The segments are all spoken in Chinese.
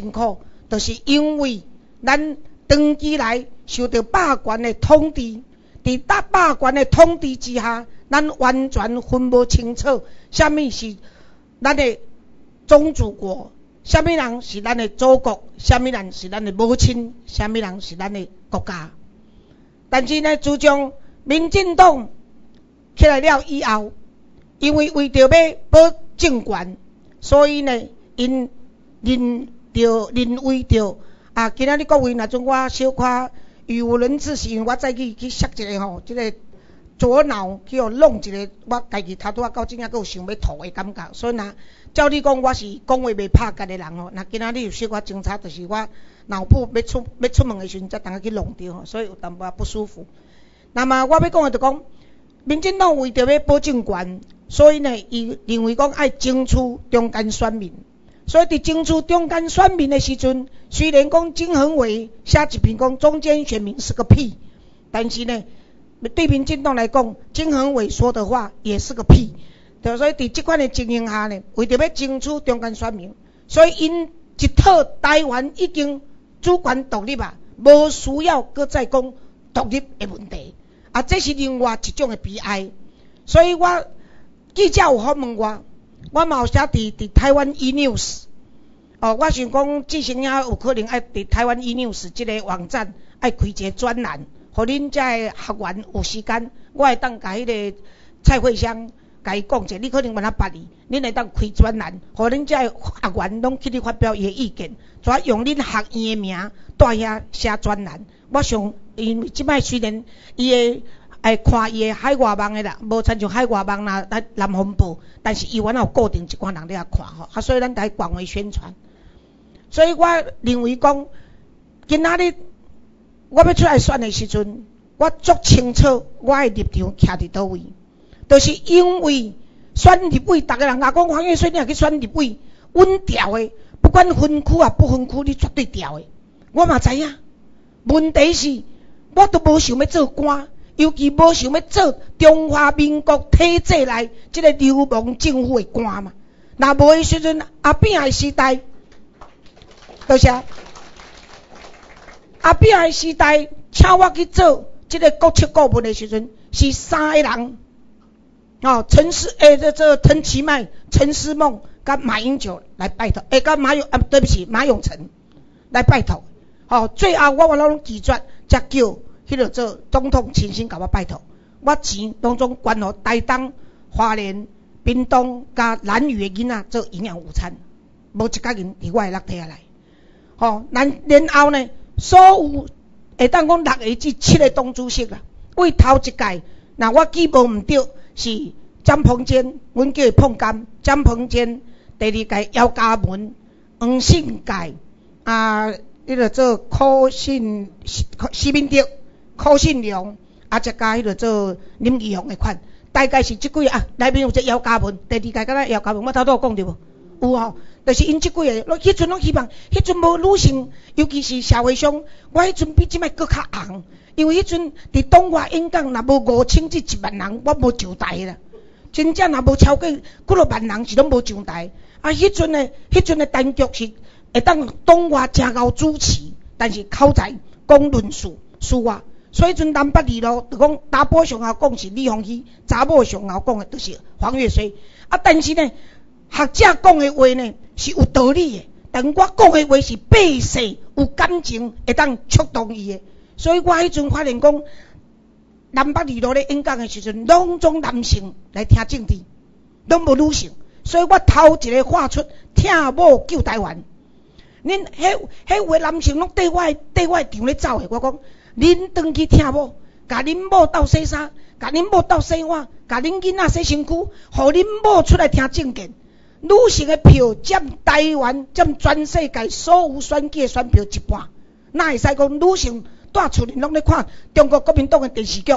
辛苦，就是因为咱长期来受到霸权的统治，伫大霸权的统治之下，咱完全分不清楚，什么是咱的宗主国，什么人是咱的祖国，什么人是咱的母亲，什么人是咱的国家。但是呢，自从民进党起来了以后，因为为着要保政权，所以呢，因认着认为着啊，今仔日各位若种我小可语无伦次，是因为我再去去设一个吼，即个左脑去互弄一个，我家己头拄仔到怎啊，佫有想要吐的感觉，所以若照你讲，我是讲话袂拍干的人吼，若今仔日有小可警察，就是我脑部要出要出门的时阵，才当去弄着吼，所以有淡薄不舒服。那么我要讲的就讲，民进党为着要保证权，所以呢，伊认为讲爱争取中间选民。所以伫争取中间选民的时阵，虽然讲金恒伟写一篇讲中间选民是个屁，但是呢，对民进党来讲，金恒伟说的话也是个屁。所以伫即款的情形下呢，为着要争取中间选民，所以因一套台湾已经主权独立啊，无需要搁再讲独立的问题。啊，这是另外一种的悲哀。所以我记者有访问我。我嘛有写伫伫台湾 E News，哦，我想讲志成也有可能爱伫台湾 E News 即个网站爱开一个专栏，互恁遮个学员有时间，我会当甲迄个蔡慧香甲伊讲者，你可能问他捌伊，恁会当开专栏，互恁遮个学员拢去咧发表伊个意见，怎用恁学院个名带遐写专栏？我想，因为即摆虽然伊个。爱看伊个海外网诶啦，无亲像海外网啦，咱南方报，但是伊原来有固定一寡人咧看吼，啊，所以咱来广为宣传。所以我认为讲，今仔日我要出来选诶时阵，我足清楚我诶立场徛伫倒位，就是因为选立委，逐个人也讲黄月水，你也去选立委，稳调诶，不管分区啊不分区，你绝对调诶。我嘛知影，问题是，我都无想要做官。尤其无想要做中华民国体制内即个流氓政府的官嘛。若无诶时阵，阿扁诶时代，多谢。阿扁诶时代，请我去做即个国策顾问诶时阵，是三个人，哦，陈思诶，这这陈其迈、陈思梦、甲马英九来拜托，诶，甲马永啊，对不起，马永成来拜托。哦，最后我我拢拒绝，才叫。迄个做总统亲身甲我拜托，我钱当中捐互台东、花莲、屏东、甲南屿诶囡仔做营养午餐，无一角银伫我诶落底下来。吼，然然后呢，所有会当讲六个至七个党主席啊，为头一届，那我记无毋着，是张鹏坚，阮叫伊碰监，张鹏坚，第二届姚嘉文、黄信介，啊，迄个做柯信、施明德。柯信良，啊，再加迄个做林义雄诶款，大概是即几个啊，内面有只姚嘉文，第二届敢若姚嘉文，我头拄有讲着无？有吼，就是因即几个，迄阵拢希望，迄阵无女性，尤其是社会上，我迄阵比即摆搁较红，因为迄阵伫东华演讲，若无五千至一万人，我无上台啦。真正若无超过几落万人是拢无上台。啊，迄阵诶，迄阵诶单局是会当东华正高主持，但是口才讲论述书啊。所以阵南北二路，就讲查甫上后讲是李鸿禧，查某上后讲诶都是黄月水。啊，但是呢，学者讲诶话呢是有道理诶，但我讲诶话是百姓有感情，会当触动伊诶。所以我迄阵发现讲，南北二路咧演讲诶时阵，拢总男性来听政治，拢无女性。所以我头一个画出听某救台湾。恁迄迄有诶男性拢缀我缀我场咧走诶，我讲。恁登去听无？甲恁某斗洗衫，甲恁某斗洗碗，甲恁囡仔洗身躯，互恁某出来听政见。女性的票占台湾占全世界所有选举的选票一半，哪会使讲女性带厝里拢咧看中国国民党的电视剧？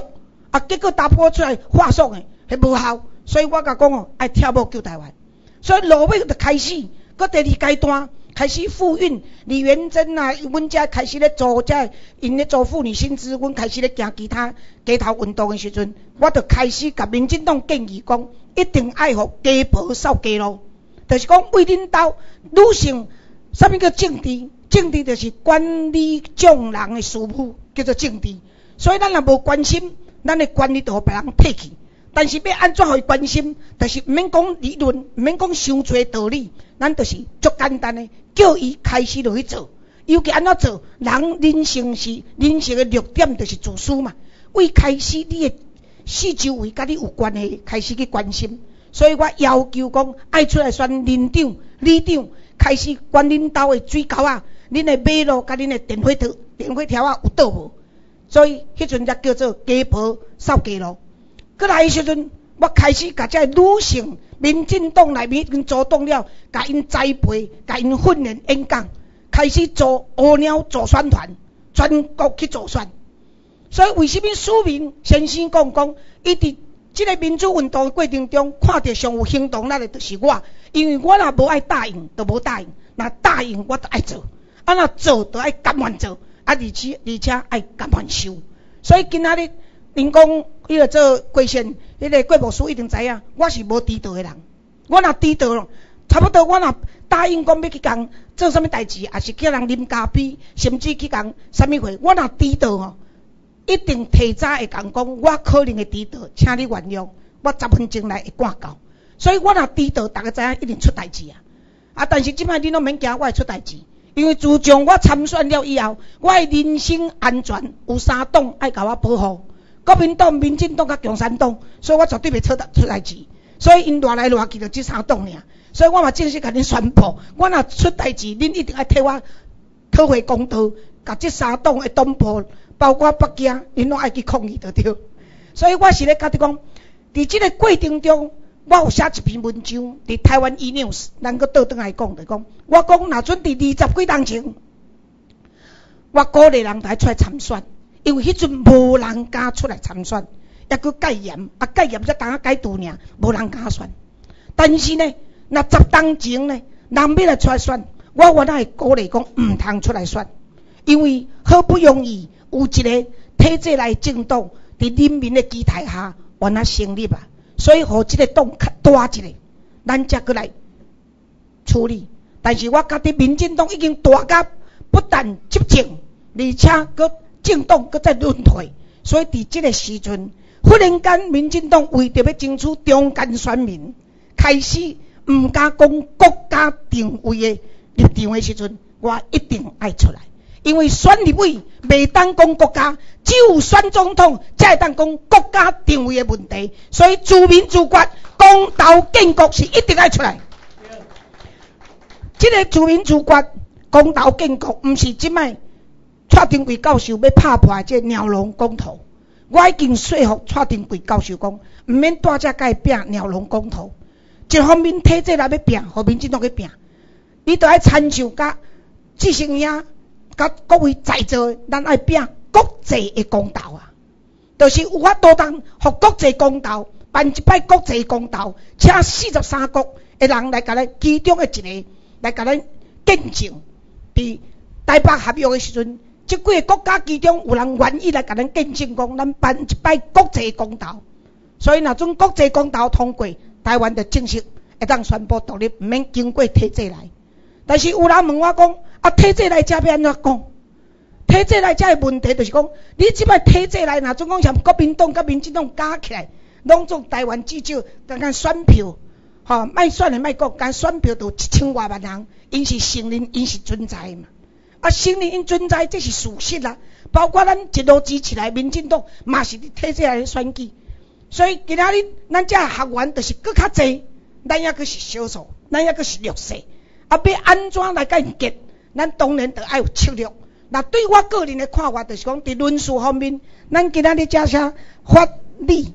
啊，结果打破出来话术的，迄无效。所以我甲讲哦，爱听某救台湾。所以落尾就开始，搁第二阶段。开始复运，李元珍啊，阮遮开始咧做遮，因咧做妇女薪资，阮开始咧行其他街头运动的时阵，我著开始甲民进党建议讲，一定爱互家婆扫街路，就是讲为恁兜女性啥物叫政治？政治就是管理众人的事务，叫做政治。所以咱若无关心，咱的管理就互别人摕去。但是要安怎互伊关心，就是毋免讲理论，毋免讲伤侪道理，咱就是足简单诶，叫伊开始落去做。尤其安怎做？人人生是人生的弱点，就是自私嘛。为开始你诶四周围甲你有关系，开始去关心。所以我要求讲，爱出来选连长、里长，开始管恁兜诶水沟啊，恁诶马路甲恁诶电火条、电火条啊有倒无？所以迄阵才叫做家婆扫街路。过来诶时阵，我开始甲遮女性民进党内面已经主动了，甲因栽培、甲因训练演讲，开始做乌鸟做宣传，全国去做宣。所以为什么市民先生讲讲，伊伫即个民主运动过程中，看到上有行动力的，就是我。因为我若无爱答应，就无答应；若答应，我就爱做。啊，若做，就爱甘愿做；啊，而且而且爱甘愿受。所以今仔日，人讲伊个做贵县，迄个国务司一定知影，我是无迟到的人。我若低调，差不多我若答应讲要去共做啥物代志，也是叫人啉咖啡，甚至去共啥物会，我若迟到吼。一定提早会讲讲，我可能会迟到，请你原谅，我十分钟内会赶到。所以我若迟到，大家知影一定出代志啊！啊，但是即摆你拢免惊，我会出代志，因为自从我参选了以后，我的人身安全有三党爱甲我保护，国民党、民进党甲共产党，所以我绝对袂出出代志。所以因乱来乱去就即三党尔，所以我嘛正式甲恁宣布，我若出代志，恁一定要替我讨回公道，甲即三党的党部。包括北京，恁拢爱去抗议着对。所以我是咧甲你讲，伫即个过程中，我有写一篇文章，伫台湾 E News，咱搁倒转来讲着讲，我讲若准伫二十几年前，我鼓励人来出来参选，因为迄阵无人敢出来参选，抑搁戒严，啊戒严则当啊戒毒尔，无人敢选。但是呢，若十当前呢，人要来出来选，我原来会鼓励讲毋通出来选，因为好不容易。有一个体制内政党伫人民的期待下，原来成立啊，所以互即个党较大一个，咱才过来处理。但是我觉得民进党已经大甲不但执政，而且搁政党搁在轮替，所以伫即个时阵，忽然间民进党为着要争取中间选民，开始毋敢讲国家定位的立场的时阵，我一定爱出来。因为选立委未当讲国家，只有选总统才会当讲国家定位的问题，所以自民自决、公道建国是一定爱出来。这个自民自决、公道建国，毋是即摆蔡丁贵教授要拍破这鸟笼公投。我已经说服蔡丁贵教授讲，毋免大家甲伊拼鸟笼公投，一方面体制内要拼，和民进党去拼，你都爱参照甲执行呀。甲各位在座，咱爱拼国际的公道啊！就是有法多当，互国际公道办一摆国际公道，请四十三国的人来甲咱其中的一个来甲咱见证。伫台北合约的时阵，即几个国家其中有人愿意来甲咱见证，讲咱办一摆国际公投。所以若阵国际公投通过，台湾就正式会当宣布独立，毋免经过体制来。但是有人问我讲。啊，体制内遮要安怎讲？体制内遮的问题就是讲，你即摆体制内若总讲像国民党、甲民进党加起来，拢做台湾至少刚刚选票，吼，卖选的卖讲，干选票都一千外万人，因是承认因是存在嘛。啊，承认因存在，这是事实啦。包括咱一路支持来，民进党嘛是伫体制内选举，所以今仔日咱遮学员就是搁较济，咱抑阁是少数，咱抑阁是弱势，啊，要安怎来甲因结？咱当然得爱有策略。那对我个人的看法，就是讲，伫论述方面，咱今仔日加些法律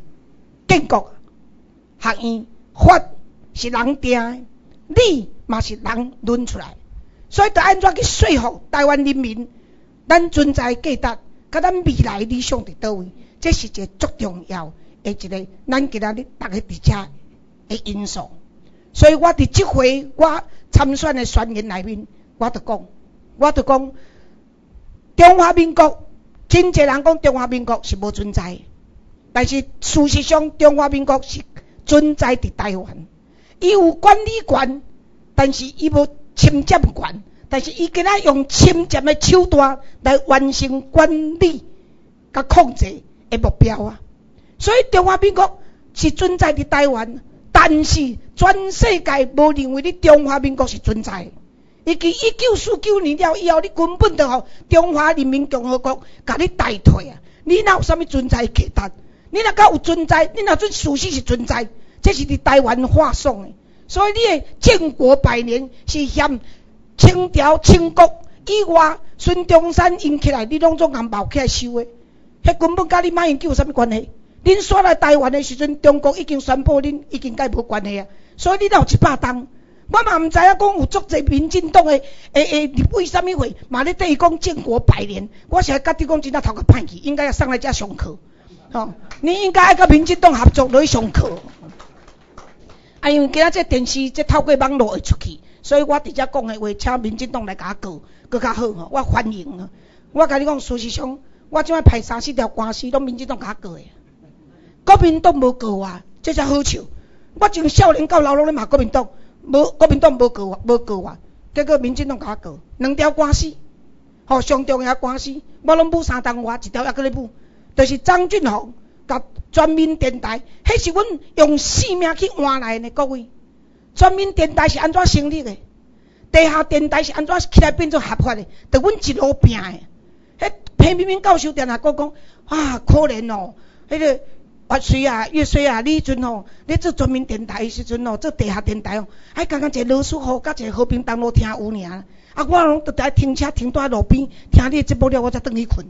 建国学院，法是人定的，理嘛是人论出来。所以，得安怎去说服台湾人民，咱存在价值，甲咱未来理想伫倒位，这是一个足重要的一个咱今仔日大家伫遮的因素。所以我伫即回我参选的宣言内面。我著讲，我著讲，中华民国真侪人讲中华民国是无存在，但是事实上中华民国是存在伫台湾。伊有管理权，但是伊无侵占权。但是伊今仔用侵占的手段来完成管理甲控制的目标啊。所以中华民国是存在伫台湾，但是全世界无认为你中华民国是存在。以及一九四九年了以后，你根本就互中华人民共和国甲你代替啊！你哪有啥物存在价值？你若敢有存在，你若准事实是存在，这是伫台湾画送的。所以你的建国百年是嫌清朝、清国以外，孙中山引起来，你拢总共冒起来收的，迄根本甲你马英九有啥物关系？恁刷来台湾的时阵，中国已经宣布恁已经甲无关系啊！所以你哪有一百当？我嘛毋知影讲有足侪民进党诶诶诶，为啥物会嘛咧对伊讲建国百年？我是甲你讲真正头壳歹去，应该要上来遮上课。吼，你应该爱甲民进党合作落去上课。啊，因为今仔这电视这透过网络会出去，所以我伫遮讲的话，请民进党来甲我告，搁较好吼，我欢迎啊。我甲你讲，事实上，我即摆派三四条官司，拢民进党甲我告诶。国民党无告我，这才好笑。我从少年到老拢咧骂国民党。无国民党无告我，无告我，结果民进党甲我告，两条官司，吼上重要官司，我拢补三单外，一条还搁咧补，就是张俊宏甲全民电台，迄是阮用性命去换来的，各位，全民电台是安怎成立的？地下电台是安怎起来变做合法的？着阮一路拼的，迄平明明教授电下讲讲，啊可怜哦，迄个。越水啊，越水啊！你阵吼，你做全民电台的时阵吼，做地下电台哦，还刚刚一个罗斯福甲一个和平东路听有尔。啊，我拢伫在停车停在路边，听你节目了，我才转去困。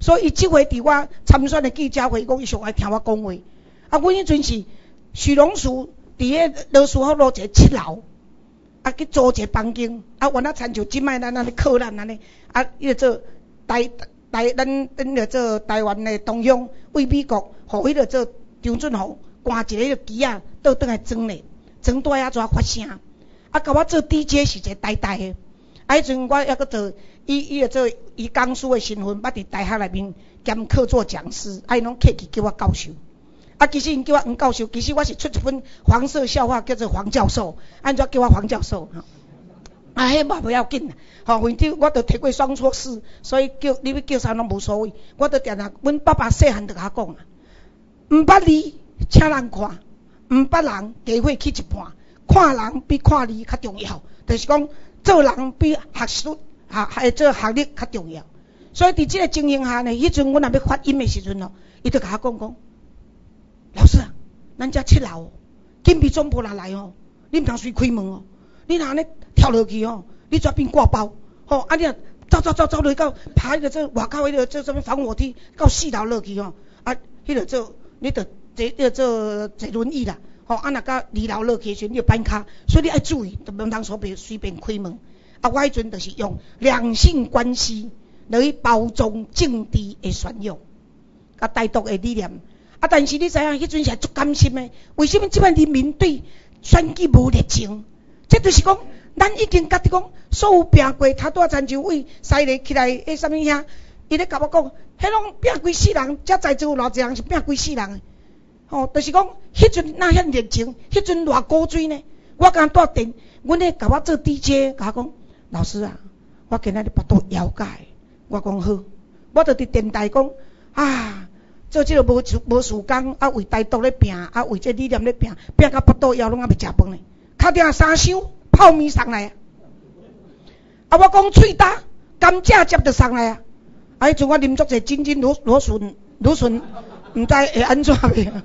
所以伊即回伫我参选的记者会，伊讲伊上爱听我讲话。啊，阮迄阵是许龙树伫迄罗斯福路一个七楼，啊去租一个房间，啊原来参照即摆咱安尼客人安尼，啊伊个做台台咱咱个做台湾的同乡为美国。互迄个做张俊宏关一个机啊，倒转来装咧，装带啊怎发声？啊，甲我做 DJ 是一个呆呆的。啊，迄阵我抑搁做伊伊个做伊讲师的身份，捌伫大学内面兼课做讲师，啊，伊拢客气叫我教授。啊，其实因叫我黄教授，其实我是出一本黄色笑话，叫做黄教授，安怎叫我黄教授？吼啊，迄嘛不要紧啦，吼，反正我都摕过双硕士，所以叫你要叫啥拢无所谓。我都定定，阮爸爸细汉就甲我讲啊。毋捌字，请人看；毋捌人，加伙去一半。看人比看字较重要，就是讲做人比学术、啊还做学历较重要。所以伫即个情形下呢，迄阵阮若要发音的时阵哦，伊就甲我讲讲，老师啊，咱遮七楼，金币总部人来哦，你毋通随开门哦，你若安尼跳落去哦，你绝变挂包，吼，啊你啊走走走走落去到爬迄个做外口迄个做什物防火梯到四楼落去哦，啊，迄个做。你着坐要坐坐轮椅啦，吼，啊若甲二楼落去时，你要搬卡，所以你爱注意，就毋通随便随便开门。啊，我迄阵就是用两性关系来包装政治的宣扬，甲台独的理念。啊，但是你知影，迄阵是足甘心的。为什么即摆人民对选举无热情？这就是讲，咱已经甲你讲，所有拼过，他多参就位，犀利起来，迄啥物遐？伊咧甲我讲，迄拢拼几世人，遮在座有偌济人是拼几世人诶。吼，就是讲，迄阵哪遐热情，迄阵偌古锥呢？我刚带电，阮咧甲我做 DJ，甲我讲，老师啊，我今仔日巴肚枵解，我讲好，我著伫电台讲，啊，做即个无无时间，啊为台独咧拼，啊为这理念咧拼，拼到巴肚枵拢啊未食饭咧，敲定三箱泡面送来啊，啊我讲喙焦，甘蔗接着送来啊。啊！迄阵我啉足者金金芦芦笋芦笋，毋知会安怎个？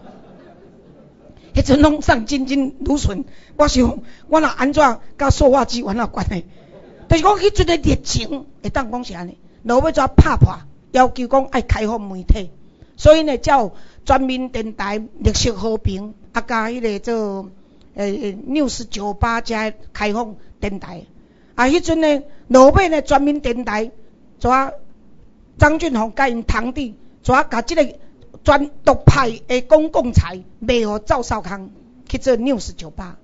迄阵拢送金金芦笋，我想我若安怎甲塑化剂有哪关系？就是讲迄阵的热情会当讲是安尼，落尾怎拍破？要求讲爱开放媒体，所以呢，才有全民电台、绿色和平，啊加迄个做诶 news 九八加开放电台。啊，迄阵呢，落尾呢，全民电台怎？张俊宏甲因堂弟，怎甲即个专独派的公共财卖互赵少康去做 news 酒吧？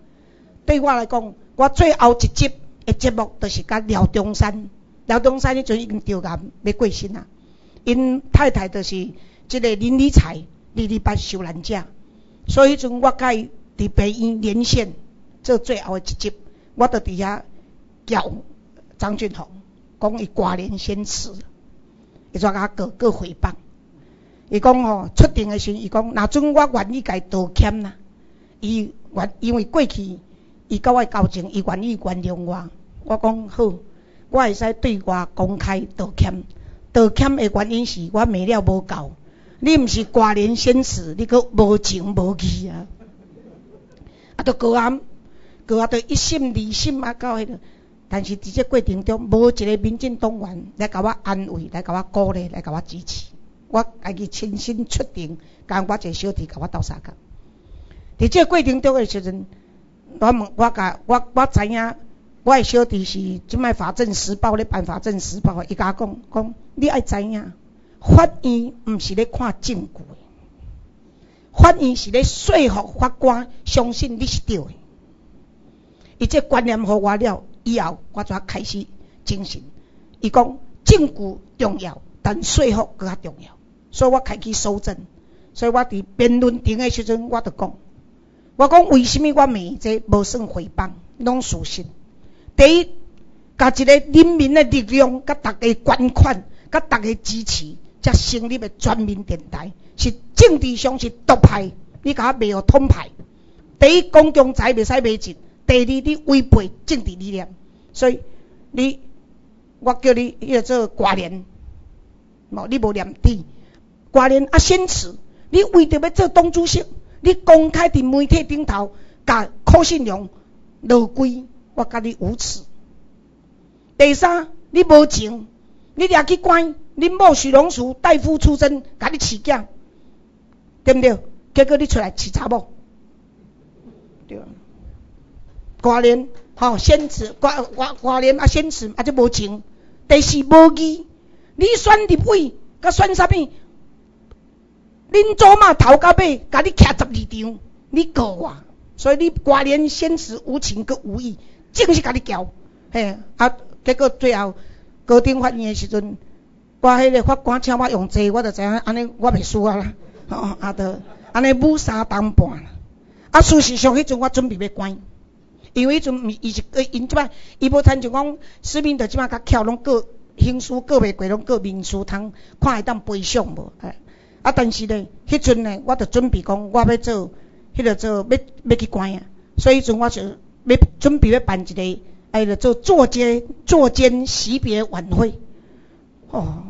对我来讲，我最后一集的节目就是甲廖中山。廖中山迄阵已经着癌要过身啊，因太太就是即个林理财，二二八受难者。所以迄阵我甲伊伫北医连线做最后的一集，我伫遐叫张俊宏讲伊寡廉鲜耻，伊跩甲各个诽谤。伊讲吼出庭诶时，伊讲若准我愿意甲伊道歉啦，伊愿因为过去伊甲我交情，伊愿意原谅我。我讲好，我会使对外公开道歉。道歉诶原因是我骂了无够，你毋是寡廉鲜耻，你佫无情无义啊！啊，都高暗，高啊，都一心二心啊，到迄个。但是伫这过程中，无一个民进党员来甲我安慰，来甲我鼓励，来甲我支持。我家己亲身出庭，甲我一个小弟甲我斗相共。伫这过程中诶时阵，我问我甲我我知影，我诶小弟是即摆法政时报咧办法政时报，伊甲我讲讲，你爱知影，法院毋是咧看证据，法院是咧说服法官相信你是对诶。伊这观念互我了以后，我才开始精神。伊讲证据重要，但说服更较重要。所以我开始搜证，所以我伫辩论庭诶时阵，我著讲，我讲为什么我骂这无算诽谤，拢属实。第一，甲一个人民的力量，甲逐个捐款，甲逐个支持，才成立的全民电台，是政治上是独派，你甲我卖互统派。第一，公共财袂使卖进；第二，你违背政治理念，所以你，我叫你迄个做寡廉，无你无念底。寡廉啊，先耻！你为着要做党主席，你公开伫媒体顶头，甲柯信良落跪，我甲你无耻。第三，你无情，你掠去关，恁某许荣树大夫出征，甲你饲囝，对毋对？结果你出来饲查某，对。寡廉，吼，先耻，寡寡寡廉啊，先耻啊，就无情。第四，无义，你选立委，甲选啥物？恁祖妈头到尾，甲你徛十二张，你告我，所以你寡廉鲜耻无情佮无义，正是甲你交，嘿，啊，结果最后高等法院的时阵，我迄个法官请我用坐，我就知影安尼我袂输啊啦，吼，啊，得安尼武三当半，啊，事实上迄阵我准备要关，因为迄阵伊是因即摆伊无参像讲，市民着即摆较巧，拢过刑事过袂过，拢过民事通看会当赔偿无，哎。啊！但是呢，迄阵呢，我着准备讲，我要做，迄个做要要去关啊。所以迄阵我就要准备要办一个，哎，着做作奸作奸识别晚会。哦，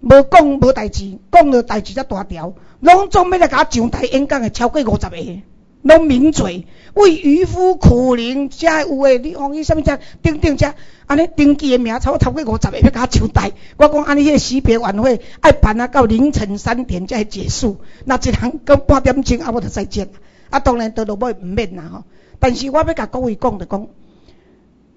无讲无代志，讲了代志才大条，拢总要来甲我上台演讲的超过五十个。拢抿嘴，为渔夫苦灵，遮有诶，你讲伊啥物遮顶顶遮，安尼登记诶名差不多超过五十个要甲我招待。我讲安尼迄个识别晚会爱办啊到凌晨三点才会结束，那一人到半点钟啊，我就再见。啊，当然到落尾毋免啦吼。但是我要甲各位讲着讲，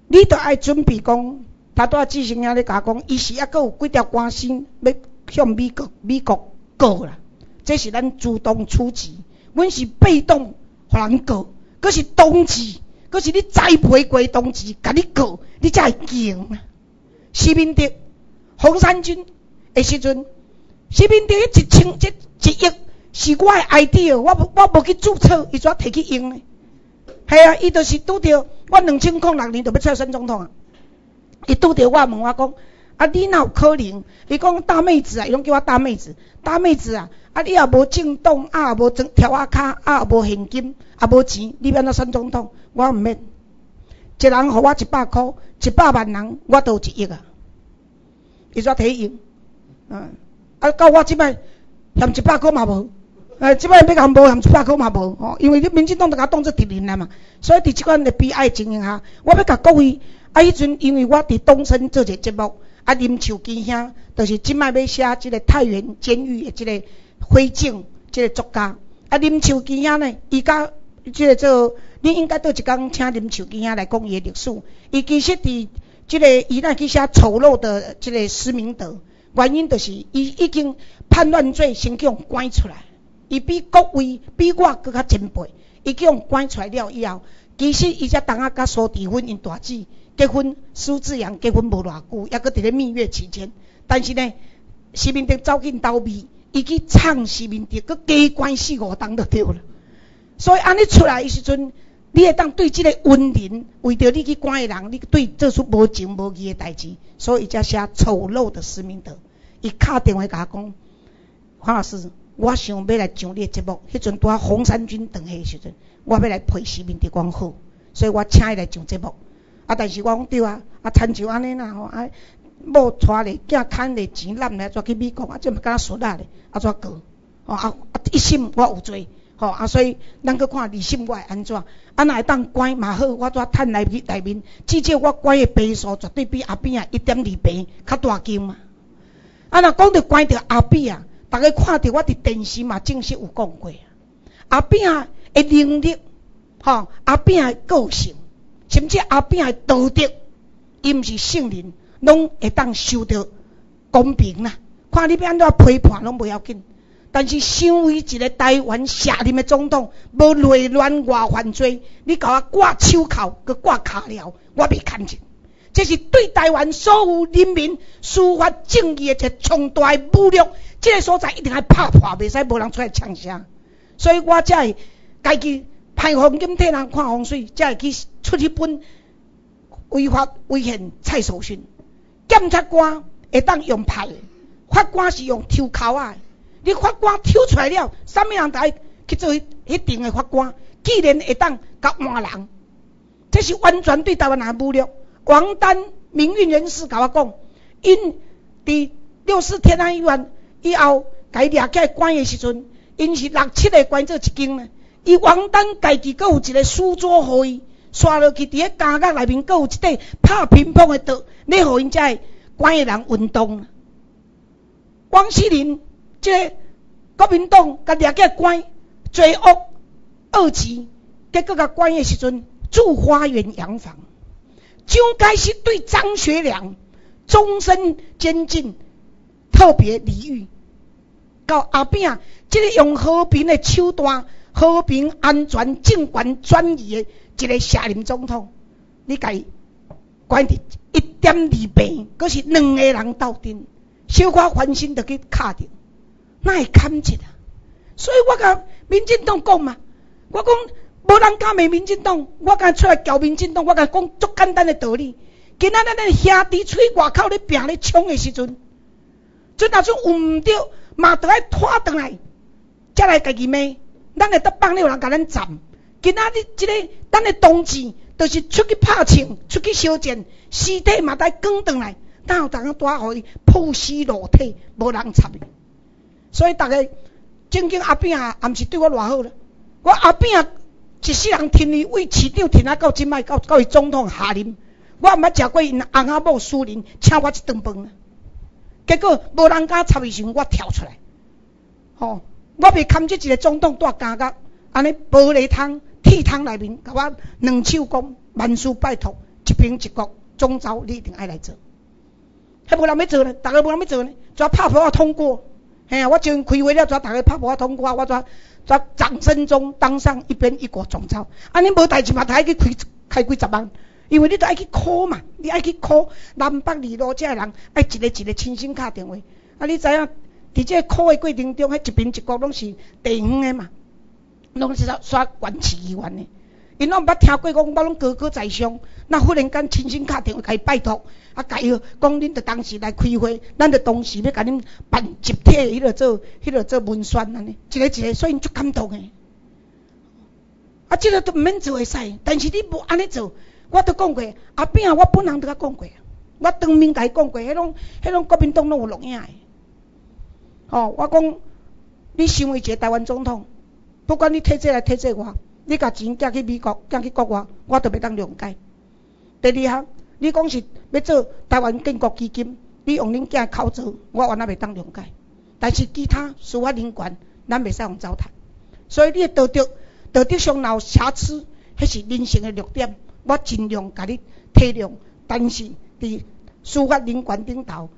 你着爱准备讲，他拄仔志成兄咧甲我讲，伊是抑阁有几条官司要向美国美国告啦，这是咱主动出击，阮是被动。人告，佫是冬至，佫是你栽培过冬至，甲你告，你才会惊。习明德、洪三军的时阵，习明德一千一一亿是我的 idea，我无我无去注册，伊怎摕去用呢？系啊，伊就是拄着我两千零六年就要出来选总统啊，伊拄着我问我讲。啊，你哪有可能？伊讲大妹子啊，伊拢叫我大妹子，大妹子啊！啊，你也无政党，啊也无装条啊卡，啊也无现金，啊无钱，你要哪选总统？我毋免，一人互我一百箍，一百万人我都有一亿啊！伊煞摕用？嗯，啊，到我即摆嫌一百箍嘛无，呃，即摆要甲无嫌一百箍嘛无，吼，因为你民进党都甲当作敌人啊嘛，所以伫即款的悲哀情形下，我要甲各位，啊，迄阵因为我伫东森做一个节目。啊，林树基兄，就是即摆要写即个太原监狱的即个灰烬，即个作家。啊，林树基兄呢，伊甲即个做，你应该倒一工请林树基兄来讲伊的历史。伊其实伫即个伊那去写丑陋的即个施明德，原因就是伊已经叛乱罪先叫关出来，伊比各位比我搁较前辈，伊叫关出来了以后，其实伊只当啊甲苏迪芬因大姊。结婚，苏志阳结婚无偌久，还搁伫咧蜜月期间。但是呢，习明德走进倒闭，伊去唱习明德，搁加关四五档就对了。所以安尼出来时阵，你会当对即个温人，为着你去关的人，你对做出无情无义的代志，所以伊才写丑陋的施明德。伊敲电话甲我讲，黄老师，我想要来上你的节目。迄阵拄啊洪山军等下时阵，我要来陪施明德讲好，所以我请伊来上节目。啊，但是我讲对啊，啊，亲像安尼啦吼，啊，某带咧囝趁咧钱揽咧，怎去美国啊？即毋敢说啊咧，啊，怎过？吼啊，啊一心我有做。吼啊，所以咱去看二心我会安怎？啊，若会当关嘛好，我怎趁内面内面？至少我关的倍数绝对比阿扁啊一点二倍较大金嘛。啊，若讲着关着阿扁啊，逐个看着我伫电视嘛，正式有讲过啊。阿扁啊的能力，吼阿扁的个性，甚至阿扁的道德，伊毋是圣人，拢会当受到公平啦。看你要安怎批判，拢袂要紧。但是，身为一个台湾下任的总统，无内乱外犯罪，你甲我挂手铐，佮挂卡镣，我袂看见。这是对台湾所有人民司法正义的一个重大的侮辱。这个所在一定要拍破，袂使无人出来呛声。所以我才会家己派黄金替人看风水，才会去出迄本违法违宪蔡守训。检察官会当用派，法官是用抽铐啊。你法官抽出来了，啥物人来去做一定的法官？既然会当甲换人，这是完全对台湾人侮辱。王丹民运人士甲我讲，因伫六四天安医院以后，甲伊掠起来关的时阵，因是六七个关做一间呢。伊王丹家己阁有一个书桌互伊，刷落去伫咧监狱内面阁有一块拍乒乓的桌，你互因遮关的人运动。王锡林。这国民党甲掠起关罪恶恶极，结果甲关的时阵住花园洋房，就该是对张学良终身监禁，特别礼遇。到后边，这个用和平的手段、和平安全政权转移的一个下任总统，你伊关的一点二倍，可是两个人斗阵，小可翻身就去卡着。那会看起啊？所以我甲民进党讲嘛，我讲无人敢骂民进党，我敢出来叫民进党，我甲讲足简单的道理。今仔日咱兄弟出去外口咧拼咧冲的时阵，即若阵有毋对，嘛得爱拖倒来，才来家己骂。咱会得帮你有人甲咱站。今仔日即个咱的同志，就是出去拍枪，出去烧战，尸体嘛得扛倒来，哪有人带互伊曝尸裸体，无人插伊。所以，逐个正经阿扁，也毋是对我偌好了。我阿扁啊，一世人听伊为市长听啊，到即摆到到伊总统下任，我毋捌食过因翁仔某私人请我一顿饭。结果无人敢插伊时，我跳出来。吼，我袂堪这一个总统带监狱，安尼玻璃窗、铁窗内面，甲我两手讲万事拜托，一兵一国，总招你一定爱来做。还无人要做呢，逐个无人要做呢，就拍破我通过。嘿啊！我就开会了，怎逐个拍破我通过，我怎怎掌声中当上一边一国总招。安尼无代志嘛，爱去开开几十万，因为你都爱去考嘛，你爱去考南北二路遮人，爱一个一个亲身敲电话。啊，你知影？伫这 call 的过程中，迄一边一国拢是地方的嘛，拢是刷管市议员的。因拢毋捌听过讲，我拢高高在上，那忽然间亲身敲电话，甲伊拜托，啊，甲伊讲恁着当时来开会，咱着当时要甲恁办集体迄落做，迄落做文宣安尼，一个一个，所以足感动诶。啊，即个都毋免做会使，但是你无安尼做，我都讲过，阿扁我本人都甲讲过，我当面甲伊讲过，迄种迄种国民党拢有录影诶。哦，我讲，你身为一个台湾总统，不管你退这来退这我。你甲钱寄去美国，寄去国外，我都袂当谅解。第二项，你讲是要做台湾建国基金，你用恁囝口做，我原来袂当谅解。但是其他司法人权，咱袂使用糟蹋。所以你道德道德上若有瑕疵，迄是人性的弱点，我尽量甲你体谅。但是伫司法人权顶头，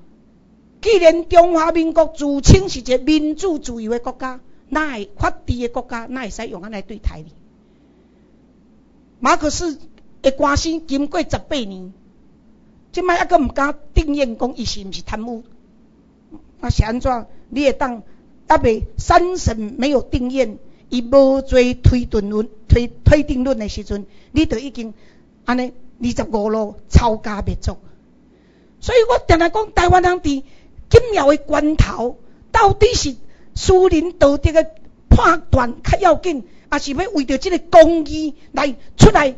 既然中华民国自称是一个民主自由的国家，哪会法治的国家，哪会使用安尼对待你？马克思的官司经过十八年，即摆还阁毋敢定验讲伊是毋是贪污，那是安怎？你会当还未三审没有定验，伊无做推顿论、推推定论的时阵，你就已经安尼二十五路抄家灭族。所以我定定讲，台湾人伫紧要的关头，到底是私人道德的判断较要紧，还是要为着即个公义来出来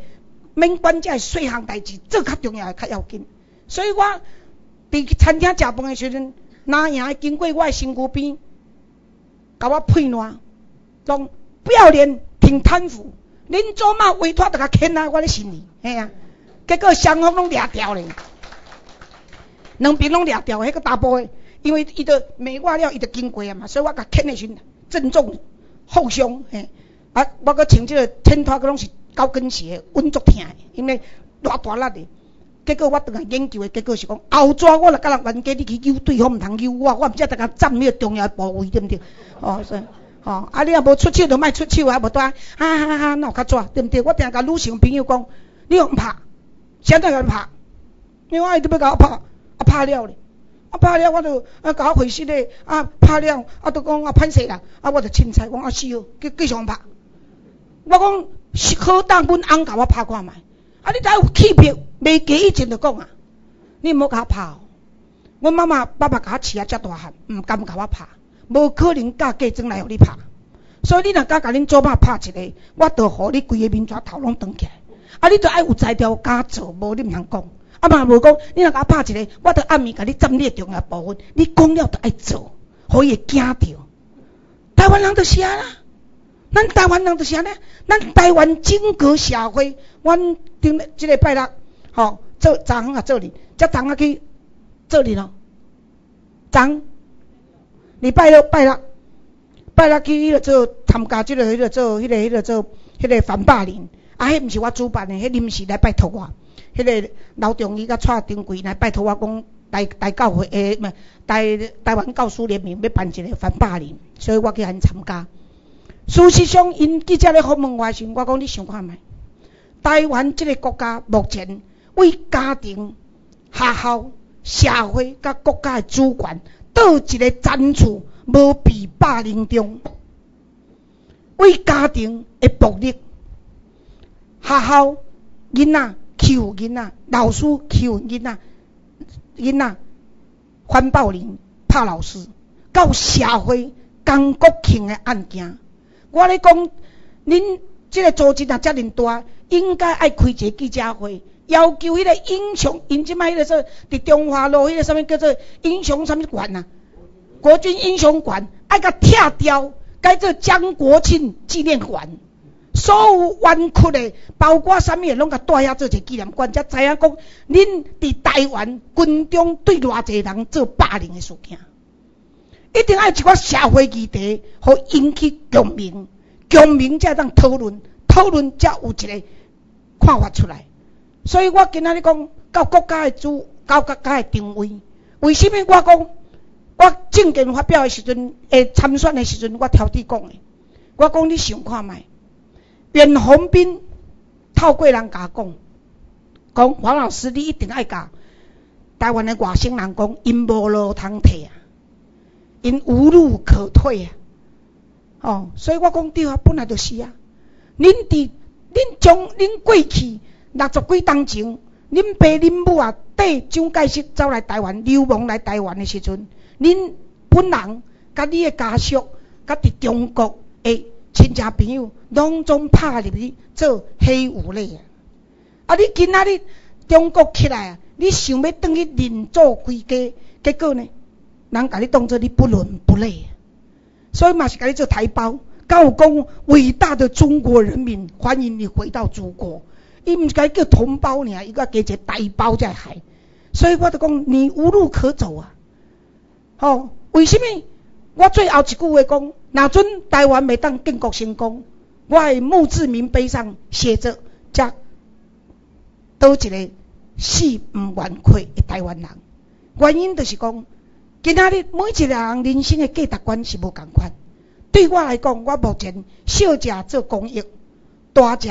免管这细项代志，做较重要的较要紧。所以我伫餐厅食饭的时阵，哪样经过我的身躯边，甲我配烂，讲不要脸，挺贪腐，恁祖妈委托着甲牵啊，我咧信你，嘿啊，结果双方拢掠掉咧。两边拢掠掉，迄个大波诶，因为伊着骂我了，伊着经过啊嘛，所以我甲牵诶时阵郑重负伤，嘿，啊，我搁穿即个衬托，搁拢是高跟鞋，稳足疼，因为偌大力诶。结果我倒来研究诶，结果是讲后抓我来甲人冤家，你去揪对方，毋通揪我，我毋则逐个占迄个重要诶部位，对毋对？哦，是，哦，啊，你若无出手，就莫出手啊，无带，哈哈哈，那有较抓，对毋对？我定甲女性朋友讲，你用拍，现在甲你拍，因为我一直要甲我拍。啊拍了咧，啊拍了我就啊甲我回信咧，啊拍了啊都讲啊歹势啦，啊我就凊彩讲啊死哦，继继续拍。我讲是好当阮翁甲我拍看觅，啊你知有气魄，未记以前就讲啊，你毋好甲我拍哦。阮妈妈爸爸甲我饲啊遮大汉，毋甘甲我拍，无可能嫁嫁妆来互你拍。所以你若敢甲恁祖妈拍一个，我著互你规个面纸头拢长起来。啊你着爱有才调敢做，无你毋通讲。啊嘛无讲，你若甲我拍一个，我着暗暝甲你占你重要部分。你讲了着爱做，可以惊着。台湾人就是安啦，咱台湾人就是安尼，咱台湾整个社会，阮顶即礼拜六，吼做昨昏啊做哩，则昨昏去做哩咯。昨礼拜六拜六，拜六去迄个做参加即个迄个做迄个迄个做迄个反霸凌，啊迄毋是我主办的，迄临时来拜托我。迄个老中医甲蔡丁贵来拜托我讲，台台教会诶，唔台台湾教师联盟要办一个反霸凌，所以我去因参加。事实上，因记者咧访问我时，我讲你想看觅？台湾即个国家目前为家庭、学校、社会甲国家诶主权，倒一个层次无被霸凌中？为家庭诶暴力、学校囡仔。欺负囡仔，老师欺负囡仔，囡仔反暴力拍老师，到社会江国庆的案件，我咧讲，恁即个组织啊，遮尔大，应该爱开一个记者会，要求迄个英雄，因即摆迄个说，伫中华路迄个啥物叫做英雄啥物馆啊？国军英雄馆，爱甲拆掉，改做江国庆纪念馆。所有冤屈的，包括啥物嘢，拢甲带遐做一个纪念馆，才知影讲，恁伫台湾军中对偌济人做霸凌的事件，一定爱一个社会议题，互引起共鸣，共鸣才当讨论，讨论才有一个看法出来。所以我今仔日讲到国家的主，到国家的定位，为什么我讲我政见发表的时阵，会参选的时阵，我挑剔讲的，我讲你想看觅。袁宏斌透过人甲讲，讲黄老师，你一定爱甲台湾的外省人讲，因无路通退啊，因无路可退啊。哦，所以我讲对啊，本来就是啊。恁伫恁从恁过去六十几当前，恁爸恁母啊，缀蒋介石走来台湾流亡来台湾的时阵，恁本人甲你的家属，甲伫中国诶。亲戚朋友拢总拍入去做黑五类啊！啊，你今仔日中国起来啊，你想要转去另做归家，结果呢，人甲你当做你不伦不类，所以嘛是甲你做台胞。甲有讲伟大的中国人民欢迎你回到祖国，伊毋是甲叫同胞尔，伊个加一个台胞在海，所以我就讲你无路可走啊！吼，为什么？我最后一句话讲，若准台湾未当建国成功，我诶墓志铭碑上写着：这倒一个死毋愿亏的台湾人。原因就是讲，今仔日每一个人人生诶价值观是无共款。对我来讲，我目前小食做公益，大食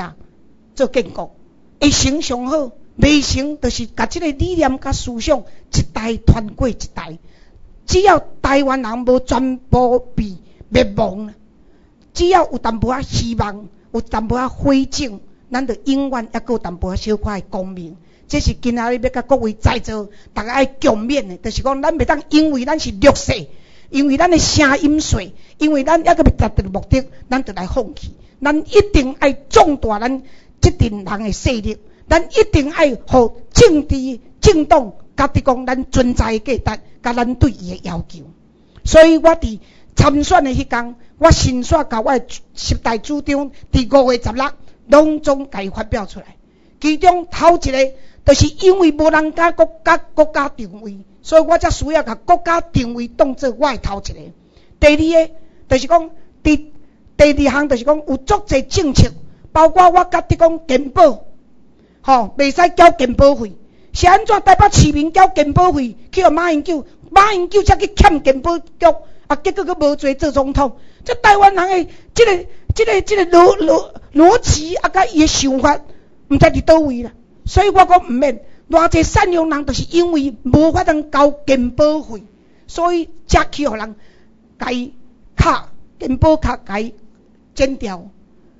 做建国，会成上好，未成就是甲即个理念甲思想一代传过一代。只要台湾人无全部被灭亡，只要有淡薄仔希望，有淡薄仔灰烬，咱就永远还有淡薄仔小块光明。这是今仔日要甲各位在座大家爱共勉的，就是讲咱袂当因为咱是弱势，因为咱的声音小，因为咱抑个未达到目的，咱就来放弃。咱一定爱壮大咱即阵人的势力，咱一定爱互政治政党家己讲咱存在价值，甲咱对伊的要求。所以我伫参选的迄天，我先选甲我十大主张，伫五月十六拢总甲伊发表出来。其中头一个，就是因为无人甲国家国家定位，所以我才需要甲国家定位当做我的头一个。第二个，就是讲伫第二项，就是讲有足侪政策，包括我甲你讲健保，吼，袂使交健保费，是安怎台北市民交健保费去互马英九，马英九才去欠健保局，啊，结果佫无做做总统，这台湾人的即个、即个、即个逻逻逻辑啊，甲伊的想法。毋知伫倒位啦，所以我讲毋免，偌济善良人，就是因为无法通交健保费，所以才去互人甲伊卡健保卡伊剪掉。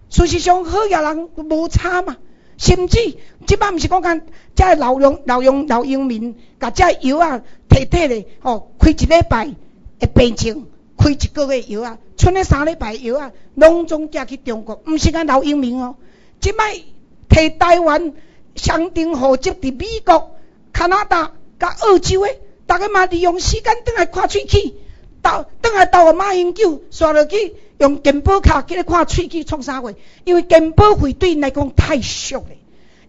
事实上，好野人无差嘛，甚至即摆毋是讲讲，遮老用老用老农民，甲遮药啊，摕摕咧，吼，开一礼拜会病症，开一个月药啊，剩咧三礼拜药啊，拢总寄去中国，毋是讲老英明哦，即摆。摕台湾乡镇户籍伫美国、加拿大、甲澳洲诶，逐个嘛利用时间倒来看喙齿，倒倒来倒个马英九刷落去用健保卡去咧看喙齿创啥货？因为健保费对因来讲太俗咧，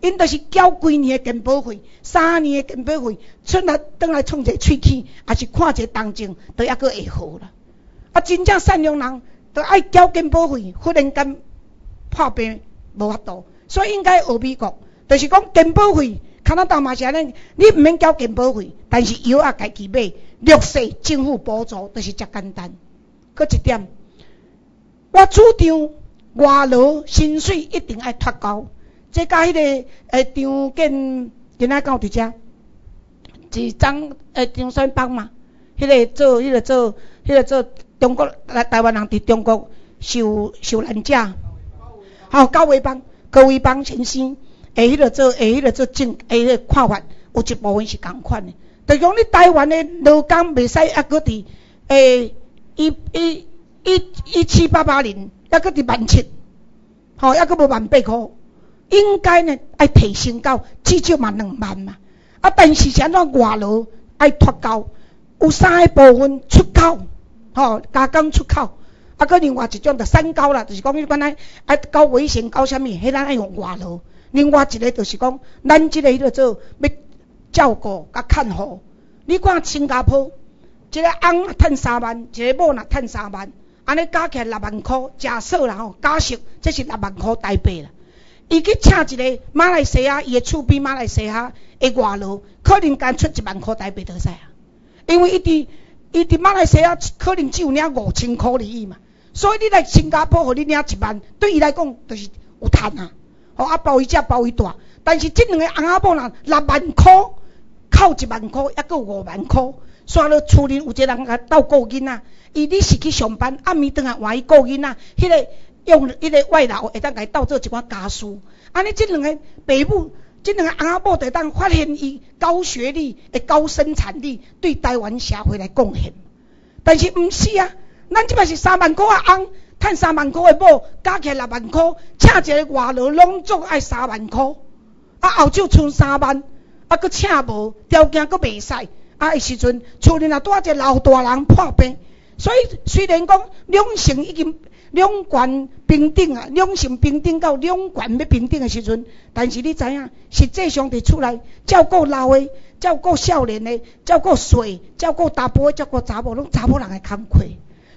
因著是交几年的健保费，三年的健保费，出来倒来创一个喙齿，也是看一个动静，都抑个会好啦。啊，真正善良人都爱交健保费，忽然间破病无法度。所以应该学美国，就是讲健保费，加拿大嘛是安尼，你毋免交健保费，但是药啊家己买，绿色政府补助，就是遮简单。搁一点，我主张外劳薪水一定爱脱高，即甲迄个诶张建今仔有伫遮，是张诶张三邦嘛，迄个做迄个做迄个做中国来台湾人伫中国受受难者，好高伟邦。高伟邦先生，诶迄个做，诶迄个做正，下迄个看法有一部分是共款的。就讲你台湾的劳工袂使抑搁伫诶一一一一七八八年，抑搁伫万七，吼，抑搁无万八箍，应该呢爱提升到至少嘛两万嘛。啊，但是像咱外劳爱脱钩，有三个部分出口，吼，加工出口。啊，搁另外一种就三高啦，就是讲你本来啊高危险高啥物，迄咱爱用外劳。另外一个就是讲，咱即个迄个做要照顾甲看护。你看新加坡，一个翁趁三万，一个某若趁三万，安尼加起来六万箍，假设啦吼，假设这是六万箍台币啦。伊去请一个马来西亚，伊的厝边马来西亚的外劳，可能干出一万箍台币得使啊。因为伊伫伊伫马来西亚可能只有领五千箍而已嘛。所以你来新加坡，互你领一万，对伊来讲就是有趁啊！吼啊，包伊只包伊大，但是即两个翁仔某人六万箍，扣一万箍，抑有五万箍，煞了厝里有一个人甲斗顾囡仔，伊你是去上班，暗暝倒来换伊顾囡仔，迄个用迄个外劳会当甲伊斗做一寡家事，安尼即两个爸母，即两个翁仔某会当发现伊高学历、诶高生产力对台湾社会来贡献，但是毋是啊。咱即摆是三万箍啊，翁趁三万箍的某，加起来六万箍，请一个外劳拢总爱三万箍，啊后手剩三万，啊佫请无条件佫袂使，啊迄时阵厝里若带一个老大人破病，所以虽然讲两性已经两权平等啊，两性平等到两权要平等的时阵，但是你知影，实际上伫厝内照顾老的、照顾少年的、照顾细、照顾大波、照顾查某，拢查某人的工课。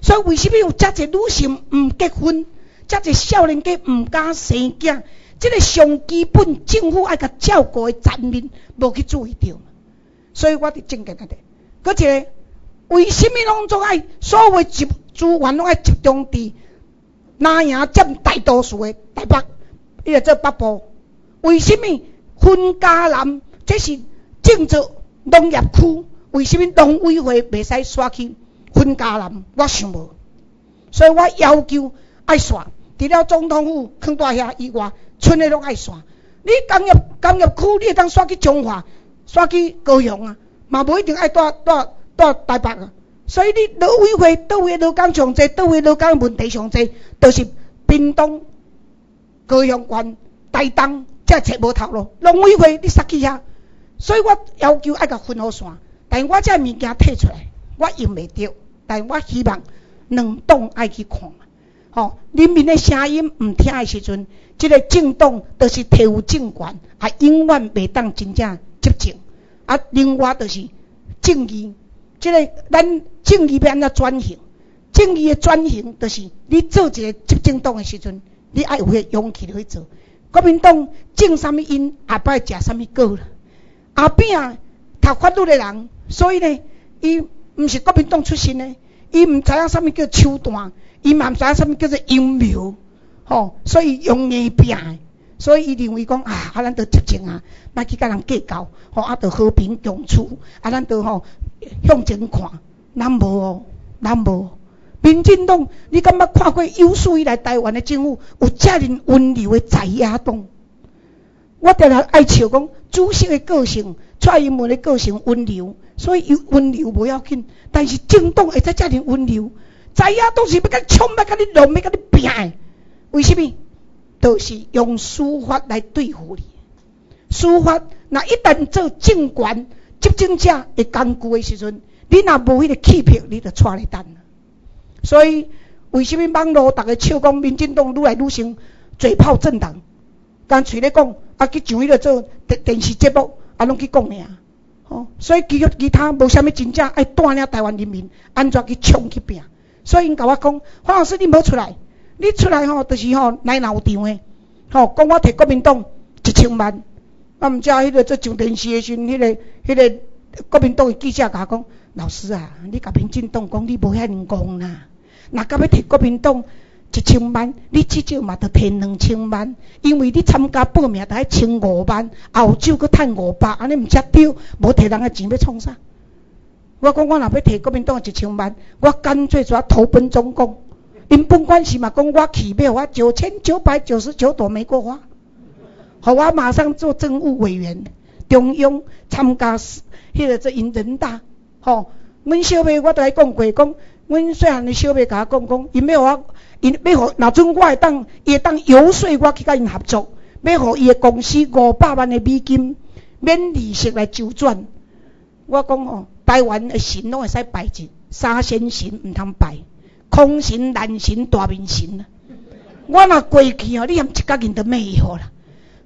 所以为什么有遮侪女性毋结婚，遮侪少年家毋敢生囝？即个上基本政府爱甲照顾的层面无去注意到。所以我伫正经个的，搁一个为什么拢总爱所有集资源拢爱集中伫南洋占大多数的台北，伊个做北部？为什么分家南？这是政治农业区，为什么农委会袂使刷去？分家人，我想无，所以我要求爱刷，除了总统府囥大遐以外，村里拢爱刷。你工业工业区，你会当刷去中华，刷去高雄啊，嘛无一定爱住住住台北啊。所以你劳委会倒位劳工上济，倒位劳工问题上济，都是屏东、高雄县、台东，才找无头路。农委会你杀去遐，所以我要求爱甲分好线，但我这物件摕出来，我用袂着，但我希望两党爱去看。吼，人民的声音毋听的时阵，即个政党都是摕有政权，还永远袂当真正执政。啊，另外就是正义，即个咱正义要安怎转型？正义的转型就是你做一个执政党的时阵，你爱有迄勇气去做。国民党种啥物因，下摆食啥物果啦？后边读法律的人，所以呢，伊毋是国民党出身的，伊毋知影啥物叫手段。伊嘛毋知影啥物叫做阴谋，吼，所以用硬拼，所以伊认为讲啊，啊，咱着执政啊，莫去甲人计较，吼，啊，着和平共处，啊，咱着吼向前看，咱无哦，咱无。民进党，你敢捌看过有史以来台湾的政府有遮尔温柔的在野党？我定来爱笑讲，主席的个性，蔡英文的个性温柔，所以温柔无要紧，但是政党会使遮尔温柔。知影党是要甲你冲，要甲你弄，要甲你拼的。为什么？都是用司法来对付你。司法那一旦做政权执政者会工具的时阵，你若无迄个气魄，你就错咧等。所以为什么网络逐个笑讲民进党愈来愈成嘴炮政党？干脆咧讲，啊去上迄个做电电视节目，啊拢去讲尔。吼，所以其余其他无啥物真正爱带领台湾人民安怎去冲去拼。所以因甲我讲，黄老师你无出来，你出来吼，就是吼来闹场诶，吼讲我摕国民党一千万，啊毋知迄个做上电视诶时阵，迄个迄个国民党诶记者甲我讲，老师啊，你甲民进党讲你无遐尼戆啦，若甲要摕国民党一千万，你至少嘛得摕两千万，因为你参加报名得爱千五万，后手佫趁五百，安尼毋则对，无摕人诶钱要创啥？我讲我若要摕国民党一千万，我干脆就投奔中共。因本官是嘛讲我去买我九千九百九十九朵玫瑰花，好我马上做政务委员，中央参加迄个做因人大。吼，阮小妹我都来讲过，讲阮细汉的小妹甲我讲讲，因要我因要互若准我会当伊会当游说我去甲因合作，要互伊的公司五百万的美金免利息来周转。我讲吼。台湾的神拢会使拜一三仙神毋通拜，空神、难神、大明神啊！我若过去吼，你含一角银都没有啦。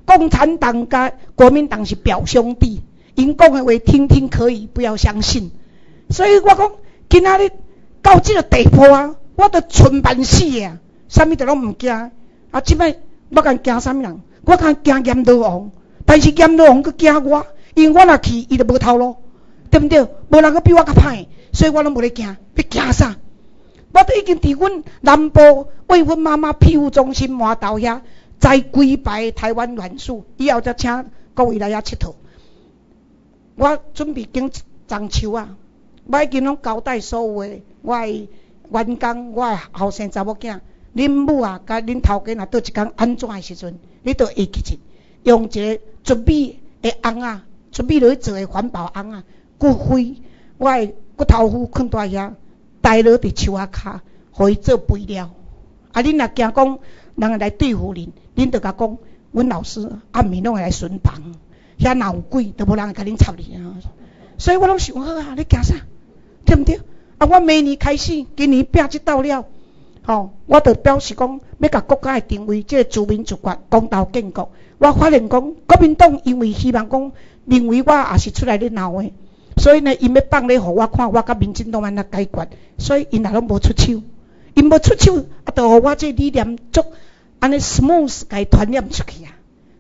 共产党甲国民党是表兄弟，因讲的话听听可以，不要相信。所以我讲今仔日到即个地步啊，我都寸半死啊，啥物都拢毋惊。啊，即摆我敢惊啥物人？我敢惊阎罗王，但是阎罗王佫惊我，因为我若去，伊就无头路。对毋对？无人阁比我较歹，所以我拢无咧惊，要惊啥？我都已经伫阮南部为阮妈妈庇护中心麻豆遐栽几排台湾栾树，以后则请各位来遐佚佗。我准备经樟树啊，我已经拢交代所有诶，我诶员工，我诶后生查某囝，恁母啊，甲恁头家若倒一工安怎诶时阵，你都会记住，用一个准备诶红啊，准备落去做诶环保红啊。骨灰，我诶骨头骨囥在遐，待落伫树仔骹，互伊做肥料。啊，恁若惊讲人会来对付恁，恁着甲讲，阮老师暗暝拢会来巡房，遐闹鬼都无人会甲恁插你啊。所以我拢想好啊，你惊啥？对毋对？啊，我明年开始，今年拼即道了，吼，我着表示讲，要甲国家诶定位，即个自民自觉、公道建国。我发现讲，国民党因为希望讲，认为我也是出来咧闹诶。所以呢，因要放咧，互我看，我甲民进党安怎解决，所以因也拢无出手，因无出手，啊，就互我这理念足安尼 smooth 甲伊传染出去啊，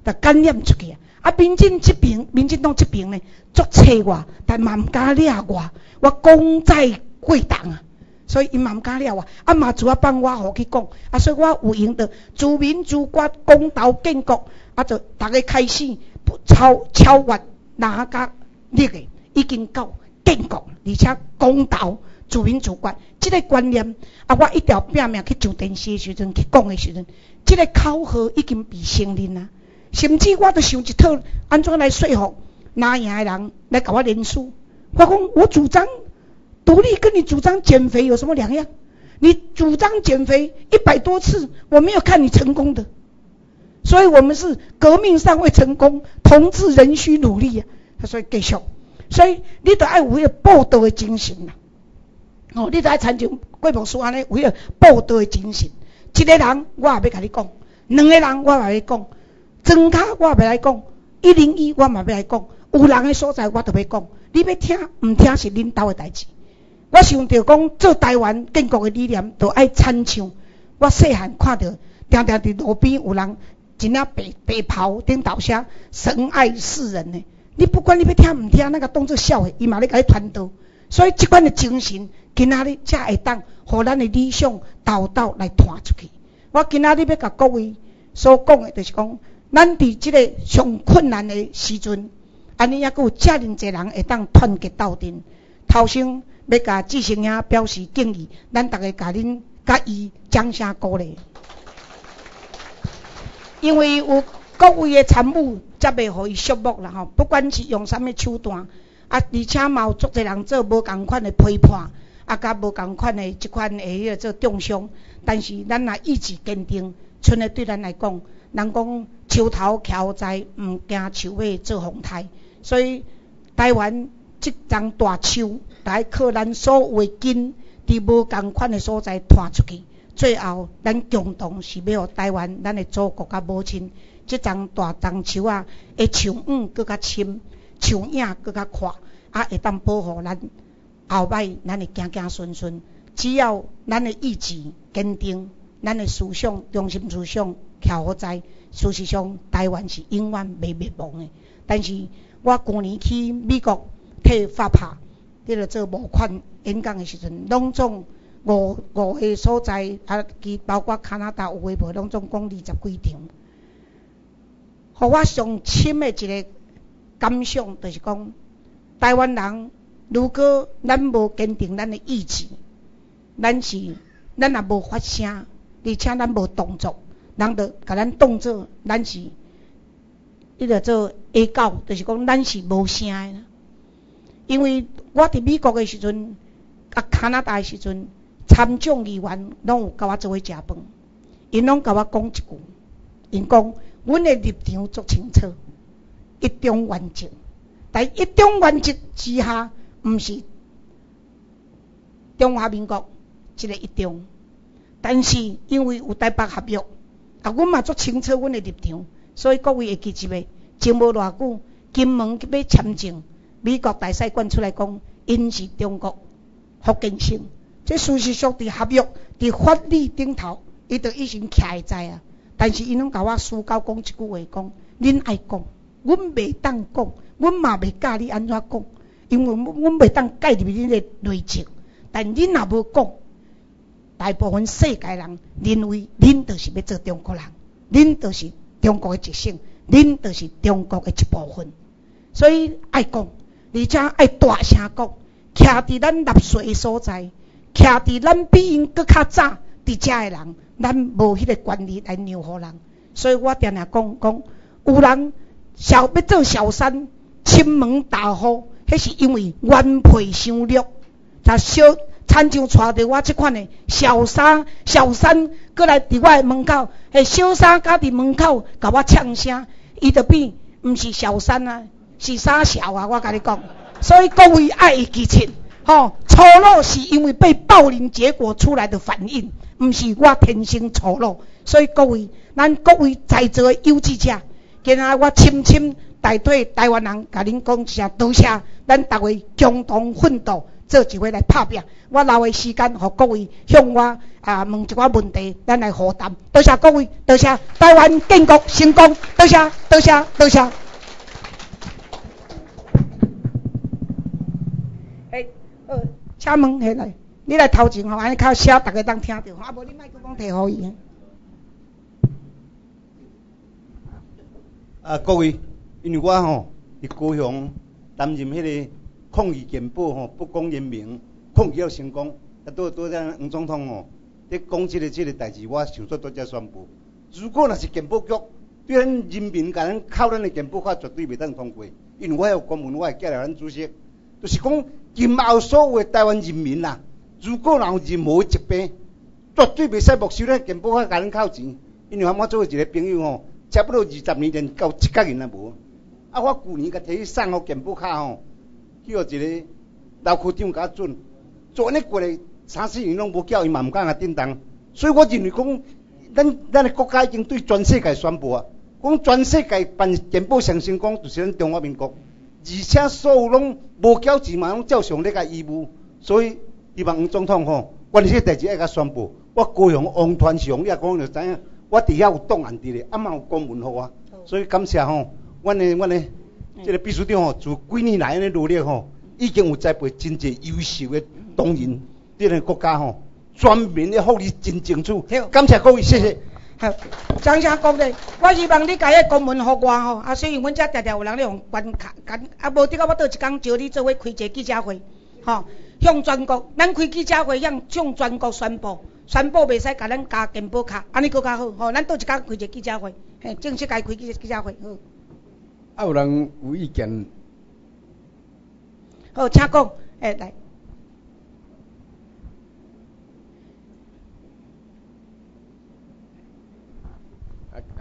就感染出去啊。啊，民进这边，民进党这边呢，足找我，但嘛毋敢掠我，我功在贵党啊，所以因嘛毋敢掠我，啊嘛主要帮我互去讲，啊，所以我有用着自民自觉公道建国，啊，就逐个开始超超越哪家力个。已经够建国，而且公道自民主管，这个观念啊，我一条拼命去上电视的时阵去讲的时阵，即个口号已经被承认啊。甚至我都想一套安怎来说服拿赢的人来甲我认输。我讲我主张独立，跟你主张减肥有什么两样？你主张减肥一百多次，我没有看你成功的。所以我们是革命尚未成功，同志仍需努力啊！所以继续，所以你得爱有迄个报道的精神啦。哦，你得爱参照贵部书安尼有迄个报道的精神。一个人我也要甲你讲，两个人我也要讲，庄卡我也要来讲，一零一我嘛要来讲，有人的所在我都要讲。你要听毋听是恁兜的代志。我想着讲做台湾建国的理念，都爱参像我细汉看到，定定伫路边有人。一领白白袍顶头写神爱世人呢，你不管你要听毋听，那个当作笑的，伊嘛咧甲你传道。所以即款的精神，今仔日才会当，互咱的理想道道来传出去。我今仔日要甲各位所讲的，就是讲，咱伫即个上困难的时阵，安尼抑阁有遮尔济人会当团结斗阵。头先要甲志成兄表示敬意，咱逐个甲恁甲伊掌声鼓励。因为有各位的参与，才袂互伊寂寞啦吼。不管是用啥物手段，啊，而且嘛有足侪人做无共款的批判，啊，甲无共款的即款会迄个做重伤。但是咱若意志坚定，剩诶对咱来讲，人讲树头徛在，毋惊树尾做风台。所以台湾即张大树，来靠咱所有诶根，伫无共款的所在拖出去。最后，咱共同是要互台湾，咱的祖国甲母亲，即丛大樟树啊，会树影搁较深，树影搁较阔，啊，会当保护咱后摆，咱会行行顺顺。只要咱的意志坚定，咱的思想、中心思想徛好在，事实上，台湾是永远袂灭亡的。但是我去年去美国替发拍，迄个做募款演讲的时阵，拢总。五五个所在，啊，其包括加拿大有诶无，拢总共二十几场。互我上深诶一个感想，就是讲，台湾人如果咱无坚定咱诶意志，咱是咱也无发声，而且咱无动作，人着甲咱当做咱是迄个做下狗，就是讲咱是无声诶。因为我伫美国诶时阵，啊，加拿大诶时阵。参众议员拢有甲我做伙食饭，因拢甲我讲一句，因讲阮的立场足清楚，一中原则，但一中原则之下，毋是中华民国一个一中，但是因为有台北合约，啊，阮嘛足清楚阮的立场，所以各位会记住未？前无偌久，金门要签证，美国大使馆出来讲，因是中国福建省。这事实上伫合约、伫法律顶头，伊都已经徛会在啊。但是伊拢甲我私交讲一句话，讲恁爱讲，阮袂当讲，阮嘛袂教你安怎讲，因为阮袂当介入恁的内情。但恁若无讲，大部分世界人认为恁就是要做中国人，恁就是中国的一省，恁就是中国的一部分。所以爱讲，而且爱大声讲，徛伫咱纳税的所在。徛伫咱比因搁较早伫遮诶人，咱无迄个权利来让互人，所以我定定讲讲，有人小要做小三，亲门大户，迄是因为原配伤弱，若小亲像带着我即款诶小三小三，搁来伫我诶门口，迄小三家伫门口甲我呛声，伊着变毋是小三啊，是三小啊，我甲你讲，所以各位爱记清。吼，丑陋是因为被暴凌结果出来的反应，毋是我天生丑陋。所以各位，咱各位在座的有志者，今仔我深深代替台湾人，甲恁讲一声多谢，咱逐位共同奋斗，做一位来拍拼。我留的时间，互各位向我啊问一寡问题，咱来互答。多谢各位，多谢台湾建国成功，多谢，多谢，多谢。呃，请问下来，你来头前吼，安尼较声，逐个当听着，啊，无你麦克风摕互伊。啊，各位，因为我吼伫高雄担任迄个抗疫健保吼，不公人民抗议要成功。啊，拄拄咱黄总统吼，伫讲即个即个代志，我想说拄则宣布，如果若是健保局对咱人民甲咱靠咱的健保卡，绝对袂当通过，因为我有公文，我会寄来咱主席，就是讲今后所有台湾人民啦，如果若有任何疾病，绝对袂使没收咧健保卡甲咱扣钱，因为我做一个朋友吼，差不多二十年连交一角银也无，啊，我旧年甲摕去送互健保卡吼，去互一个老区长甲准，做安尼过来。三四年拢无叫伊嘛毋敢甲叮当，所以我认为讲，咱咱的国家已经对全世界宣布啊，讲全世界办健保上成功就是咱中华民国，而且所有拢无缴钱嘛，拢照常咧甲义务，所以希望黄总统吼，关于这代志爱甲宣布，我高雄王传雄，你也讲就知影，我伫遐有档案伫咧，啊嘛有公文互我，所以感谢吼，阮的阮的这个秘书长吼，自几年来安尼努力吼，已经有栽培真济优秀的同仁。这个国家吼，全面的福利真清楚。感谢各位，谢谢。好，张声讲咧，我希望你家个公文互我吼，啊，虽然阮遮常常有人咧用关卡，啊，无得个我倒一工招你做伙开一个记者会，吼，向全国，咱开记者会向向全国宣布，宣布袂使甲咱加健保卡，安尼佫较好，吼，咱倒一工开一个记者会，嘿，正式该开记记者会，好。啊，有人有意见？好，请讲，诶，来。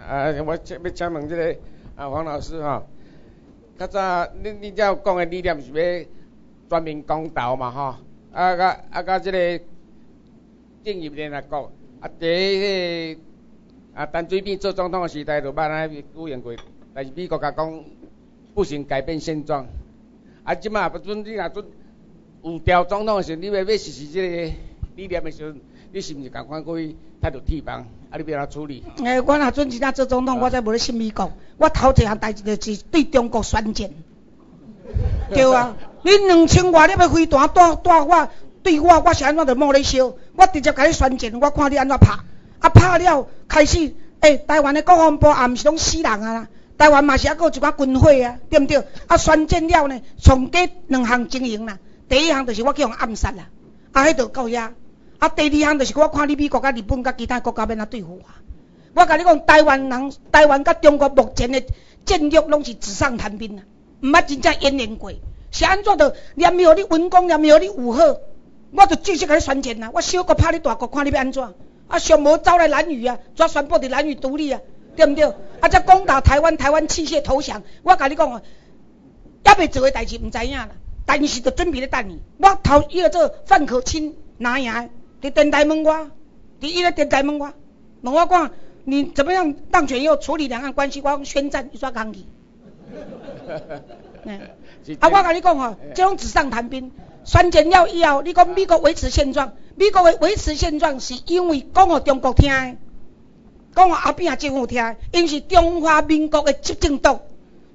啊，我请要请问这个啊，黄老师哈，较早你你只讲的理念是要全民公道嘛吼？啊，甲啊，甲即个正义面来讲，啊，第迄个啊，陈水扁做总统的时代就捌安尼有言过，但是美国甲讲不行改变现状，啊，即马不准你若准有调总统的时候，你要要实施即个理念的时候，你是毋是共款去态度替帮？啊，你要怎处理？诶，我若准真正做总统，我才无咧信美国。我头一项代志就是对中国宣战。对啊，你两千外粒的飞弹带带我，对我我是安怎着莫咧烧？我直接甲你宣战，我看你安怎拍。啊，拍了开始，诶，台湾的国防部也毋是拢死人啊啦，台湾嘛是还佫有一寡军火啊，对毋对？啊，宣战了呢，从计两项经营啦。第一项就是我去用暗杀啦，啊，迄着够遐。啊，第二项就是我看你美国、甲日本、甲其他国家要哪对付我。我甲你讲，台湾人、台湾甲中国目前的战略拢是纸上谈兵啦，毋捌真正演练过。是安怎着念庙你文攻，念庙你武吓，我着继续甲你宣战啊！我小国拍你大国，看你要安怎？啊，上无走来南屿啊，怎宣布伫南屿独立啊？对毋对？啊，则攻打台湾，台湾弃械投降。我甲你讲啊，还未做诶代志毋知影啦，但是着准备咧等你。我头伊个做范可清拿赢。伫电台问我，伫伊咧电台问我，问我讲你怎么样当选以后处理两岸关系？我讲宣战，你煞讲去。啊，我甲你讲吼，这种纸上谈兵，宣战了以后，你讲美国维持现状，美国维维持现状是因为讲互中国听的，讲互后边政府听，因是中华民国的执政党。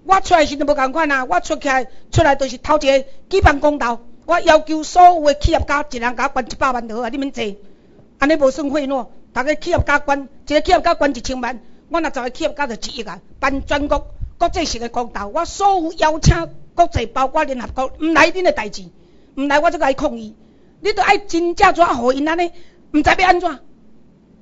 我出来时都无共款啊，我出起来出来就是头一个基本公道。我要求所有的企业家一人甲我捐一百万就好啊！你免坐，安尼无算贿赂。逐个企业家捐，一个企业家捐一千万，我若十个企业家就一亿啊！办全国国际性的公道，我所有邀请国际包括联合国毋来恁的代志，毋来我就甲伊抗议。你都爱真正怎互因安尼？毋知要安怎？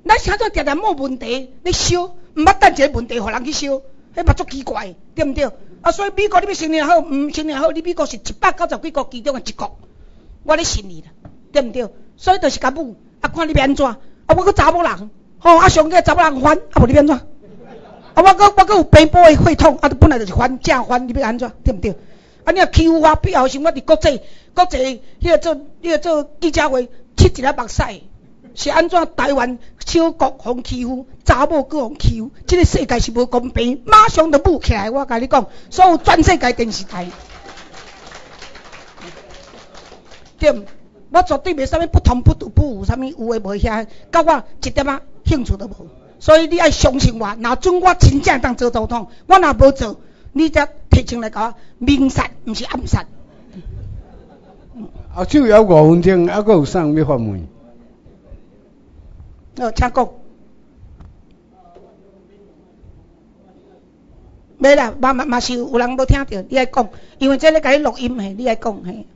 咱啥做常常冇问题，你烧毋捌等一个问题互人去烧，迄嘛足奇怪，对毋对？啊，所以美国你要承认好，毋承认好，你美国是一百九十几国其中的一国，我咧信你啦，对毋对？所以就是甲母，啊，看你要安怎？啊，我个查某人，吼，啊，上个查某人翻，啊，无你要安怎？啊，我个我个有病波的血统，啊，本来就是翻正翻，你要安怎？对毋对？啊，你若欺负我，必要时我伫国际国际迄个做迄个做记者会，七一个目屎。是安怎？台湾小国互欺负，查某搁互欺负，这个世界是无公平，马上就舞起来。我甲你讲，所有全世界电视台，对，我绝对袂啥物不同不独不有啥物有诶无遐，甲我一点仔兴趣都无。所以你爱相信我，若准我真正当做总统，我若无做，你则提前来甲我明杀，毋是暗杀。啊，就有五分钟，还阁有啥物要发问？哦，请讲。没啦，嘛嘛嘛是有人无听着，你爱讲，因为这咧甲你录音嘿，你爱讲嘿。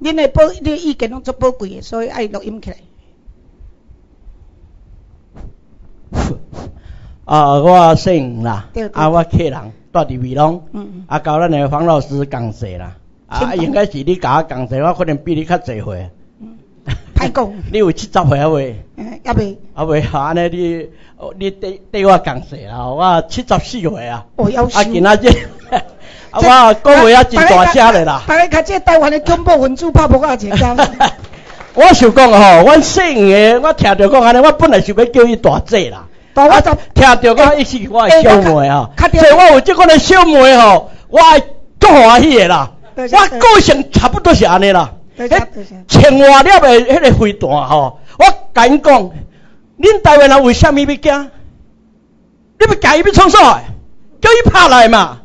恁的宝，恁的意见拢足宝贵的，所以爱录音起来。啊，我姓啦对对，啊，我客人住伫美容，嗯嗯，啊，交咱诶黄老师讲谢啦，啊，应该是你甲我讲谢，我可能比你较侪岁，歹讲，你有七十岁啊未？嗯，也未，啊未，安尼你哦你对对我讲谢啦，我七十四岁啊，哦，要求。啊，今仔日，啊，我讲话也真大声咧啦。大家看这台湾的恐怖分子拍无啊，一张。我想讲吼，阮姓的，我听着讲安尼，我本来想要叫伊大姐啦。大我十听到讲伊是我的小妹啊，所以我有这款的小妹吼，我会足欢喜的啦。我个性差不多是安尼啦。千外粒的迄个飞弹吼，我甲因讲，恁台湾人为什么要惊？你要甲伊要创啥？叫伊拍来嘛。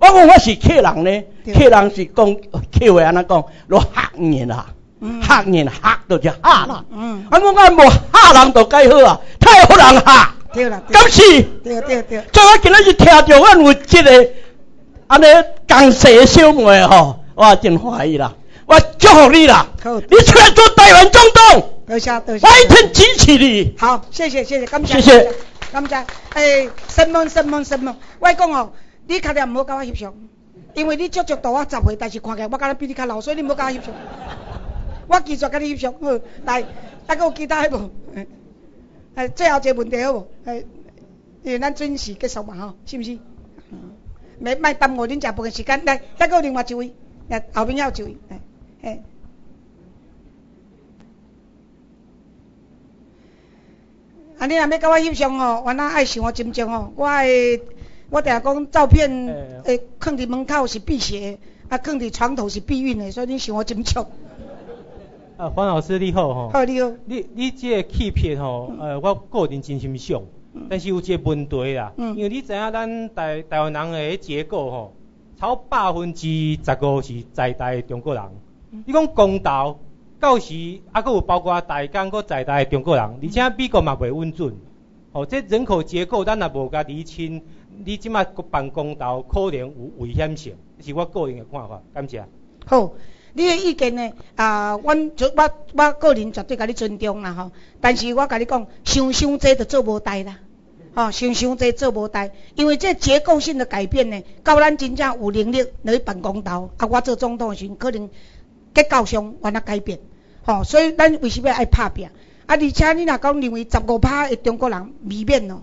我讲我是客人呢，客人是讲客话安怎讲，落吓人啦，嗯吓人吓到就吓啦。嗯，我讲我无吓人就介好啊，太好人吓，对啦，对敢是？对对对，所以我今日就听着阮有即个安尼共事的小妹吼，我真欢喜啦，我祝福你啦，好你出来做台湾总统，多谢多谢我。一定支持你。好，谢谢谢谢，感谢谢谢感谢。诶，神梦神梦神梦，我讲哦，你确定唔好甲我翕相，因为你足足大我十岁，但是看起来我敢若比你较老，所以你唔好甲我翕相。我继续甲你翕相，好，来，还佫有其他的无？诶，诶，最后一个问题好无？诶，因为咱准时结束嘛吼，是毋是？嗯，袂莫耽误恁食饭的时间，来，还佫有另外一位，来，后面还有一位，诶，诶。啊，你若要甲我翕相吼，原来爱想我真正吼，我的我定讲照片欸诶，放伫门口是辟邪的，啊，放伫床头是避孕的，所以你想我真足。啊，黄老师你好吼，好，你好，你你这个欺骗吼，呃，我个人真心想，但是有一个问题啦，嗯因为你知影咱台台湾人的迄结构吼，超百分之十五是在台的中国人。你讲公道，到时啊，佫有包括台港佫在台的中国人，而且美国嘛袂稳准。哦，这人口结构咱也无甲厘清，你即摆办公道可能有危险性，是我个人的看法。感谢。好，你的意见呢？啊，阮就我我个人绝对甲你尊重啦吼，但是我甲你讲，想伤济就做无代啦。吼、想伤济做无代，因为这结构性的改变呢，到咱真正有能力来办公道，啊，我做总统的时阵，可能结构上完了改变。吼、所以咱为什么要爱拍拼？啊，而且你若讲认为十五趴的中国人未免哦，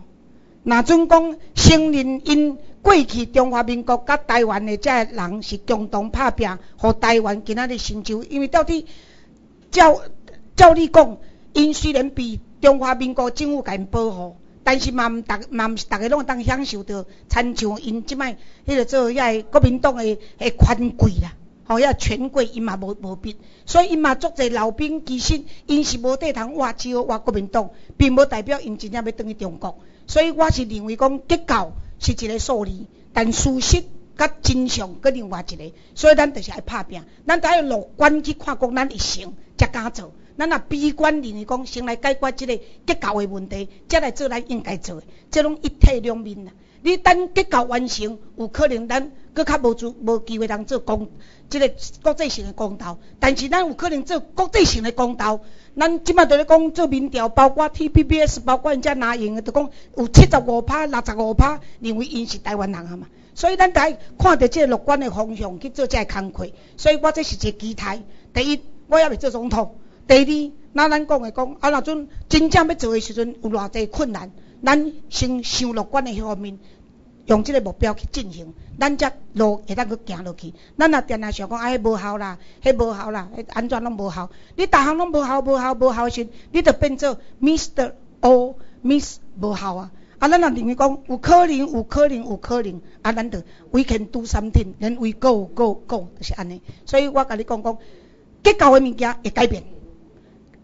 若准讲承认因过去中华民国甲台湾的这些人是共同拍拼，互台湾今仔日成就，因为到底照照你讲，因虽然被中华民国政府甲因保护，但是嘛毋逐嘛毋是逐个拢会当享受到，参像因即摆迄个做遐个国民党的迄权贵啦。吼，遐权贵因嘛无无必，所以因嘛足侪老兵其实因是无地通活只好活国民党，并无代表因真正要转去中国。所以我是认为讲结构是一个数字，但事实甲真相搁另外一个，所以咱就是爱拍拼，咱得要乐观去看讲咱会成，才敢做。咱若悲观认为讲先来解决即个结构的问题，才来做咱应该做的，这拢一体两面啦。你等结构完成，有可能咱佫较无资无机会通做公，即、个国际性的公道。但是咱有可能做国际性的公道。咱即摆在咧讲做民调，包括 TPBS，包括人家拿用的，就讲有七十五趴、六十五趴认为因是台湾人啊嘛。所以咱得看着即个乐观的方向去做即个工课。所以我这是一个期待。第一，我也未做总统；第二，那咱讲的讲，啊，若阵真正要做的时阵有偌济困难，咱先想乐观的迄方面。用即个目标去进行，咱则路会当去行落去。咱若定定想讲，啊，迄无效啦，迄无效啦，迄安怎拢无效？你逐项拢无效、无效、无效时，你就变做 Mr. O Miss 无效啊！啊，咱若认为讲有可能、有可能、有可能，啊，咱就 We can do something，能 we go go go，就是安尼。所以我甲你讲讲，结构的物件会改变。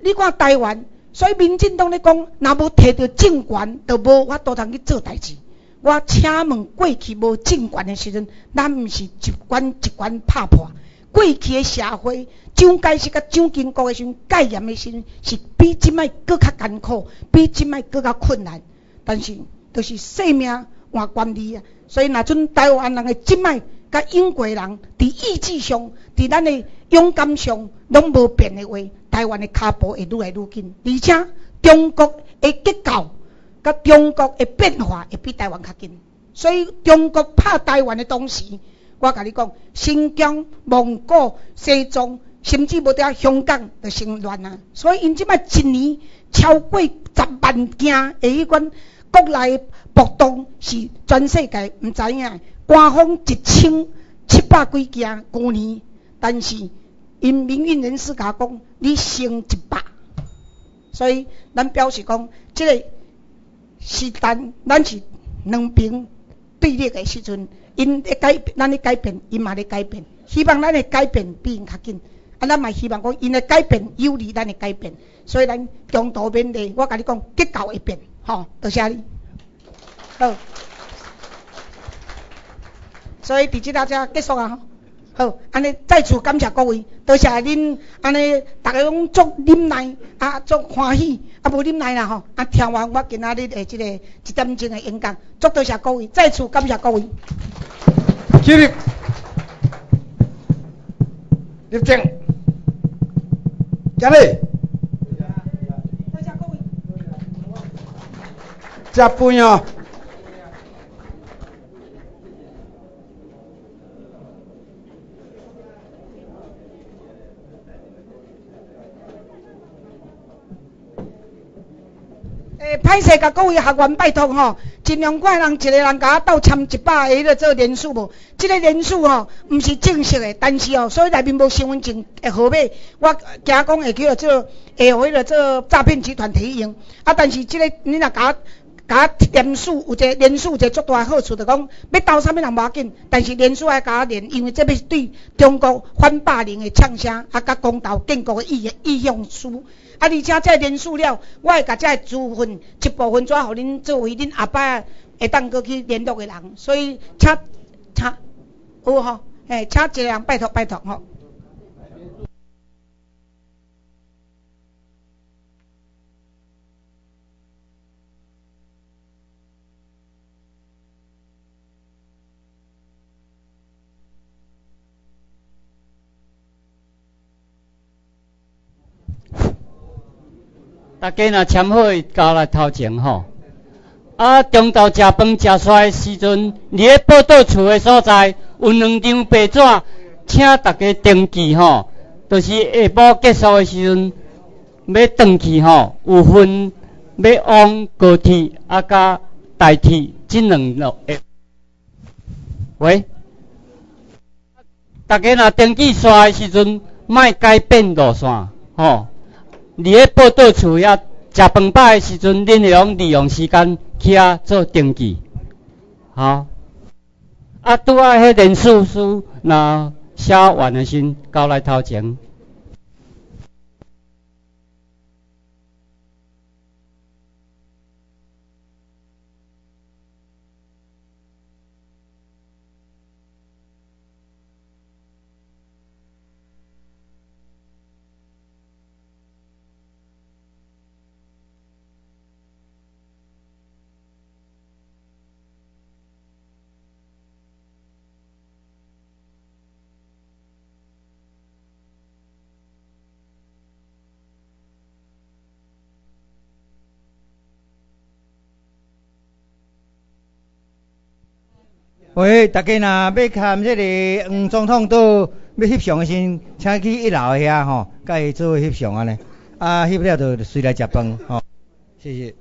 你看台湾，所以民进党咧讲，若无摕到政权，就无法度通去做代志。我请问，过去无政权的时阵，咱毋是一关一关拍破。过去的社会，蒋介石甲蒋经国的时阵，戒严的时阵，是比即摆搁较艰苦，比即摆搁较困难。但是，就是性命换管理啊。所以，若阵台湾人的即摆甲英国人伫意志上，伫咱的勇敢上，拢无变的话，台湾的脚步会愈来愈紧，而且中国的结构甲中国的变化会比台湾较紧。所以中国拍台湾的同时，我甲你讲，新疆、蒙古、西藏，甚至无伫香港就成乱啊！所以因即摆一年超过十万件的迄款国内暴动，是全世界毋知影。官方一千七百几件，去年，但是因民运人士甲讲，你升一百，所以咱表示讲，即个是咱咱是两边。对立的时阵，因会改，咱咧改变，因嘛咧改变。希望咱的改变比因较紧，啊，咱嘛希望讲因的改变有利咱的改变。所以咱中途面对，我甲你讲，结构会变，吼，多谢你。好，所以伫即大家结束啊。好，安尼再次感谢各位，多谢恁安尼，逐个拢足忍耐，啊，足欢喜，啊，无忍耐啦吼，啊，听完我今仔日的即个一点钟的演讲，足多谢各位，再次感谢各位。起立，立正，站立。多谢各位。接杯哦。诶，歹势甲各位学员拜托吼，尽量快人一个人甲我斗签一百个迄个做人数无？即个人数吼，毋是正式诶，但是吼，所以内面无身份证诶号码，我惊讲会叫做会互迄个做诈骗集团提用。啊，但是即个你若甲甲连续有一个连续有一个足大诶好处，就讲要斗啥物人无要紧，但是连续爱甲我连，因为这要对中国反霸凌的呛声，啊，甲公道建国的意意向书。啊！而且这连续了，我会甲这资份一部分转互恁作为恁后摆会当过去联络的人，所以请请有吼，诶，请一个人拜托拜托吼。大家若签好交来头前吼，啊，中昼食饭食煞的时阵，伫咧报道处的所在有两张白纸，请大家登记吼。就是下晡结束的时阵要登去吼，有分要往高铁啊甲大铁这两路。喂，大家若登记煞的时阵，莫改变路线吼。伫咧报道处遐食饭饱诶时阵，恁会用利用时间去遐做登记，好。啊，拄啊，迄人数数若写完诶时，交来头前。喂，大家若要看这个黄总统到要翕相的时，请去一楼遐吼，甲伊做翕相安尼。啊，翕了就随来食饭吼，谢谢。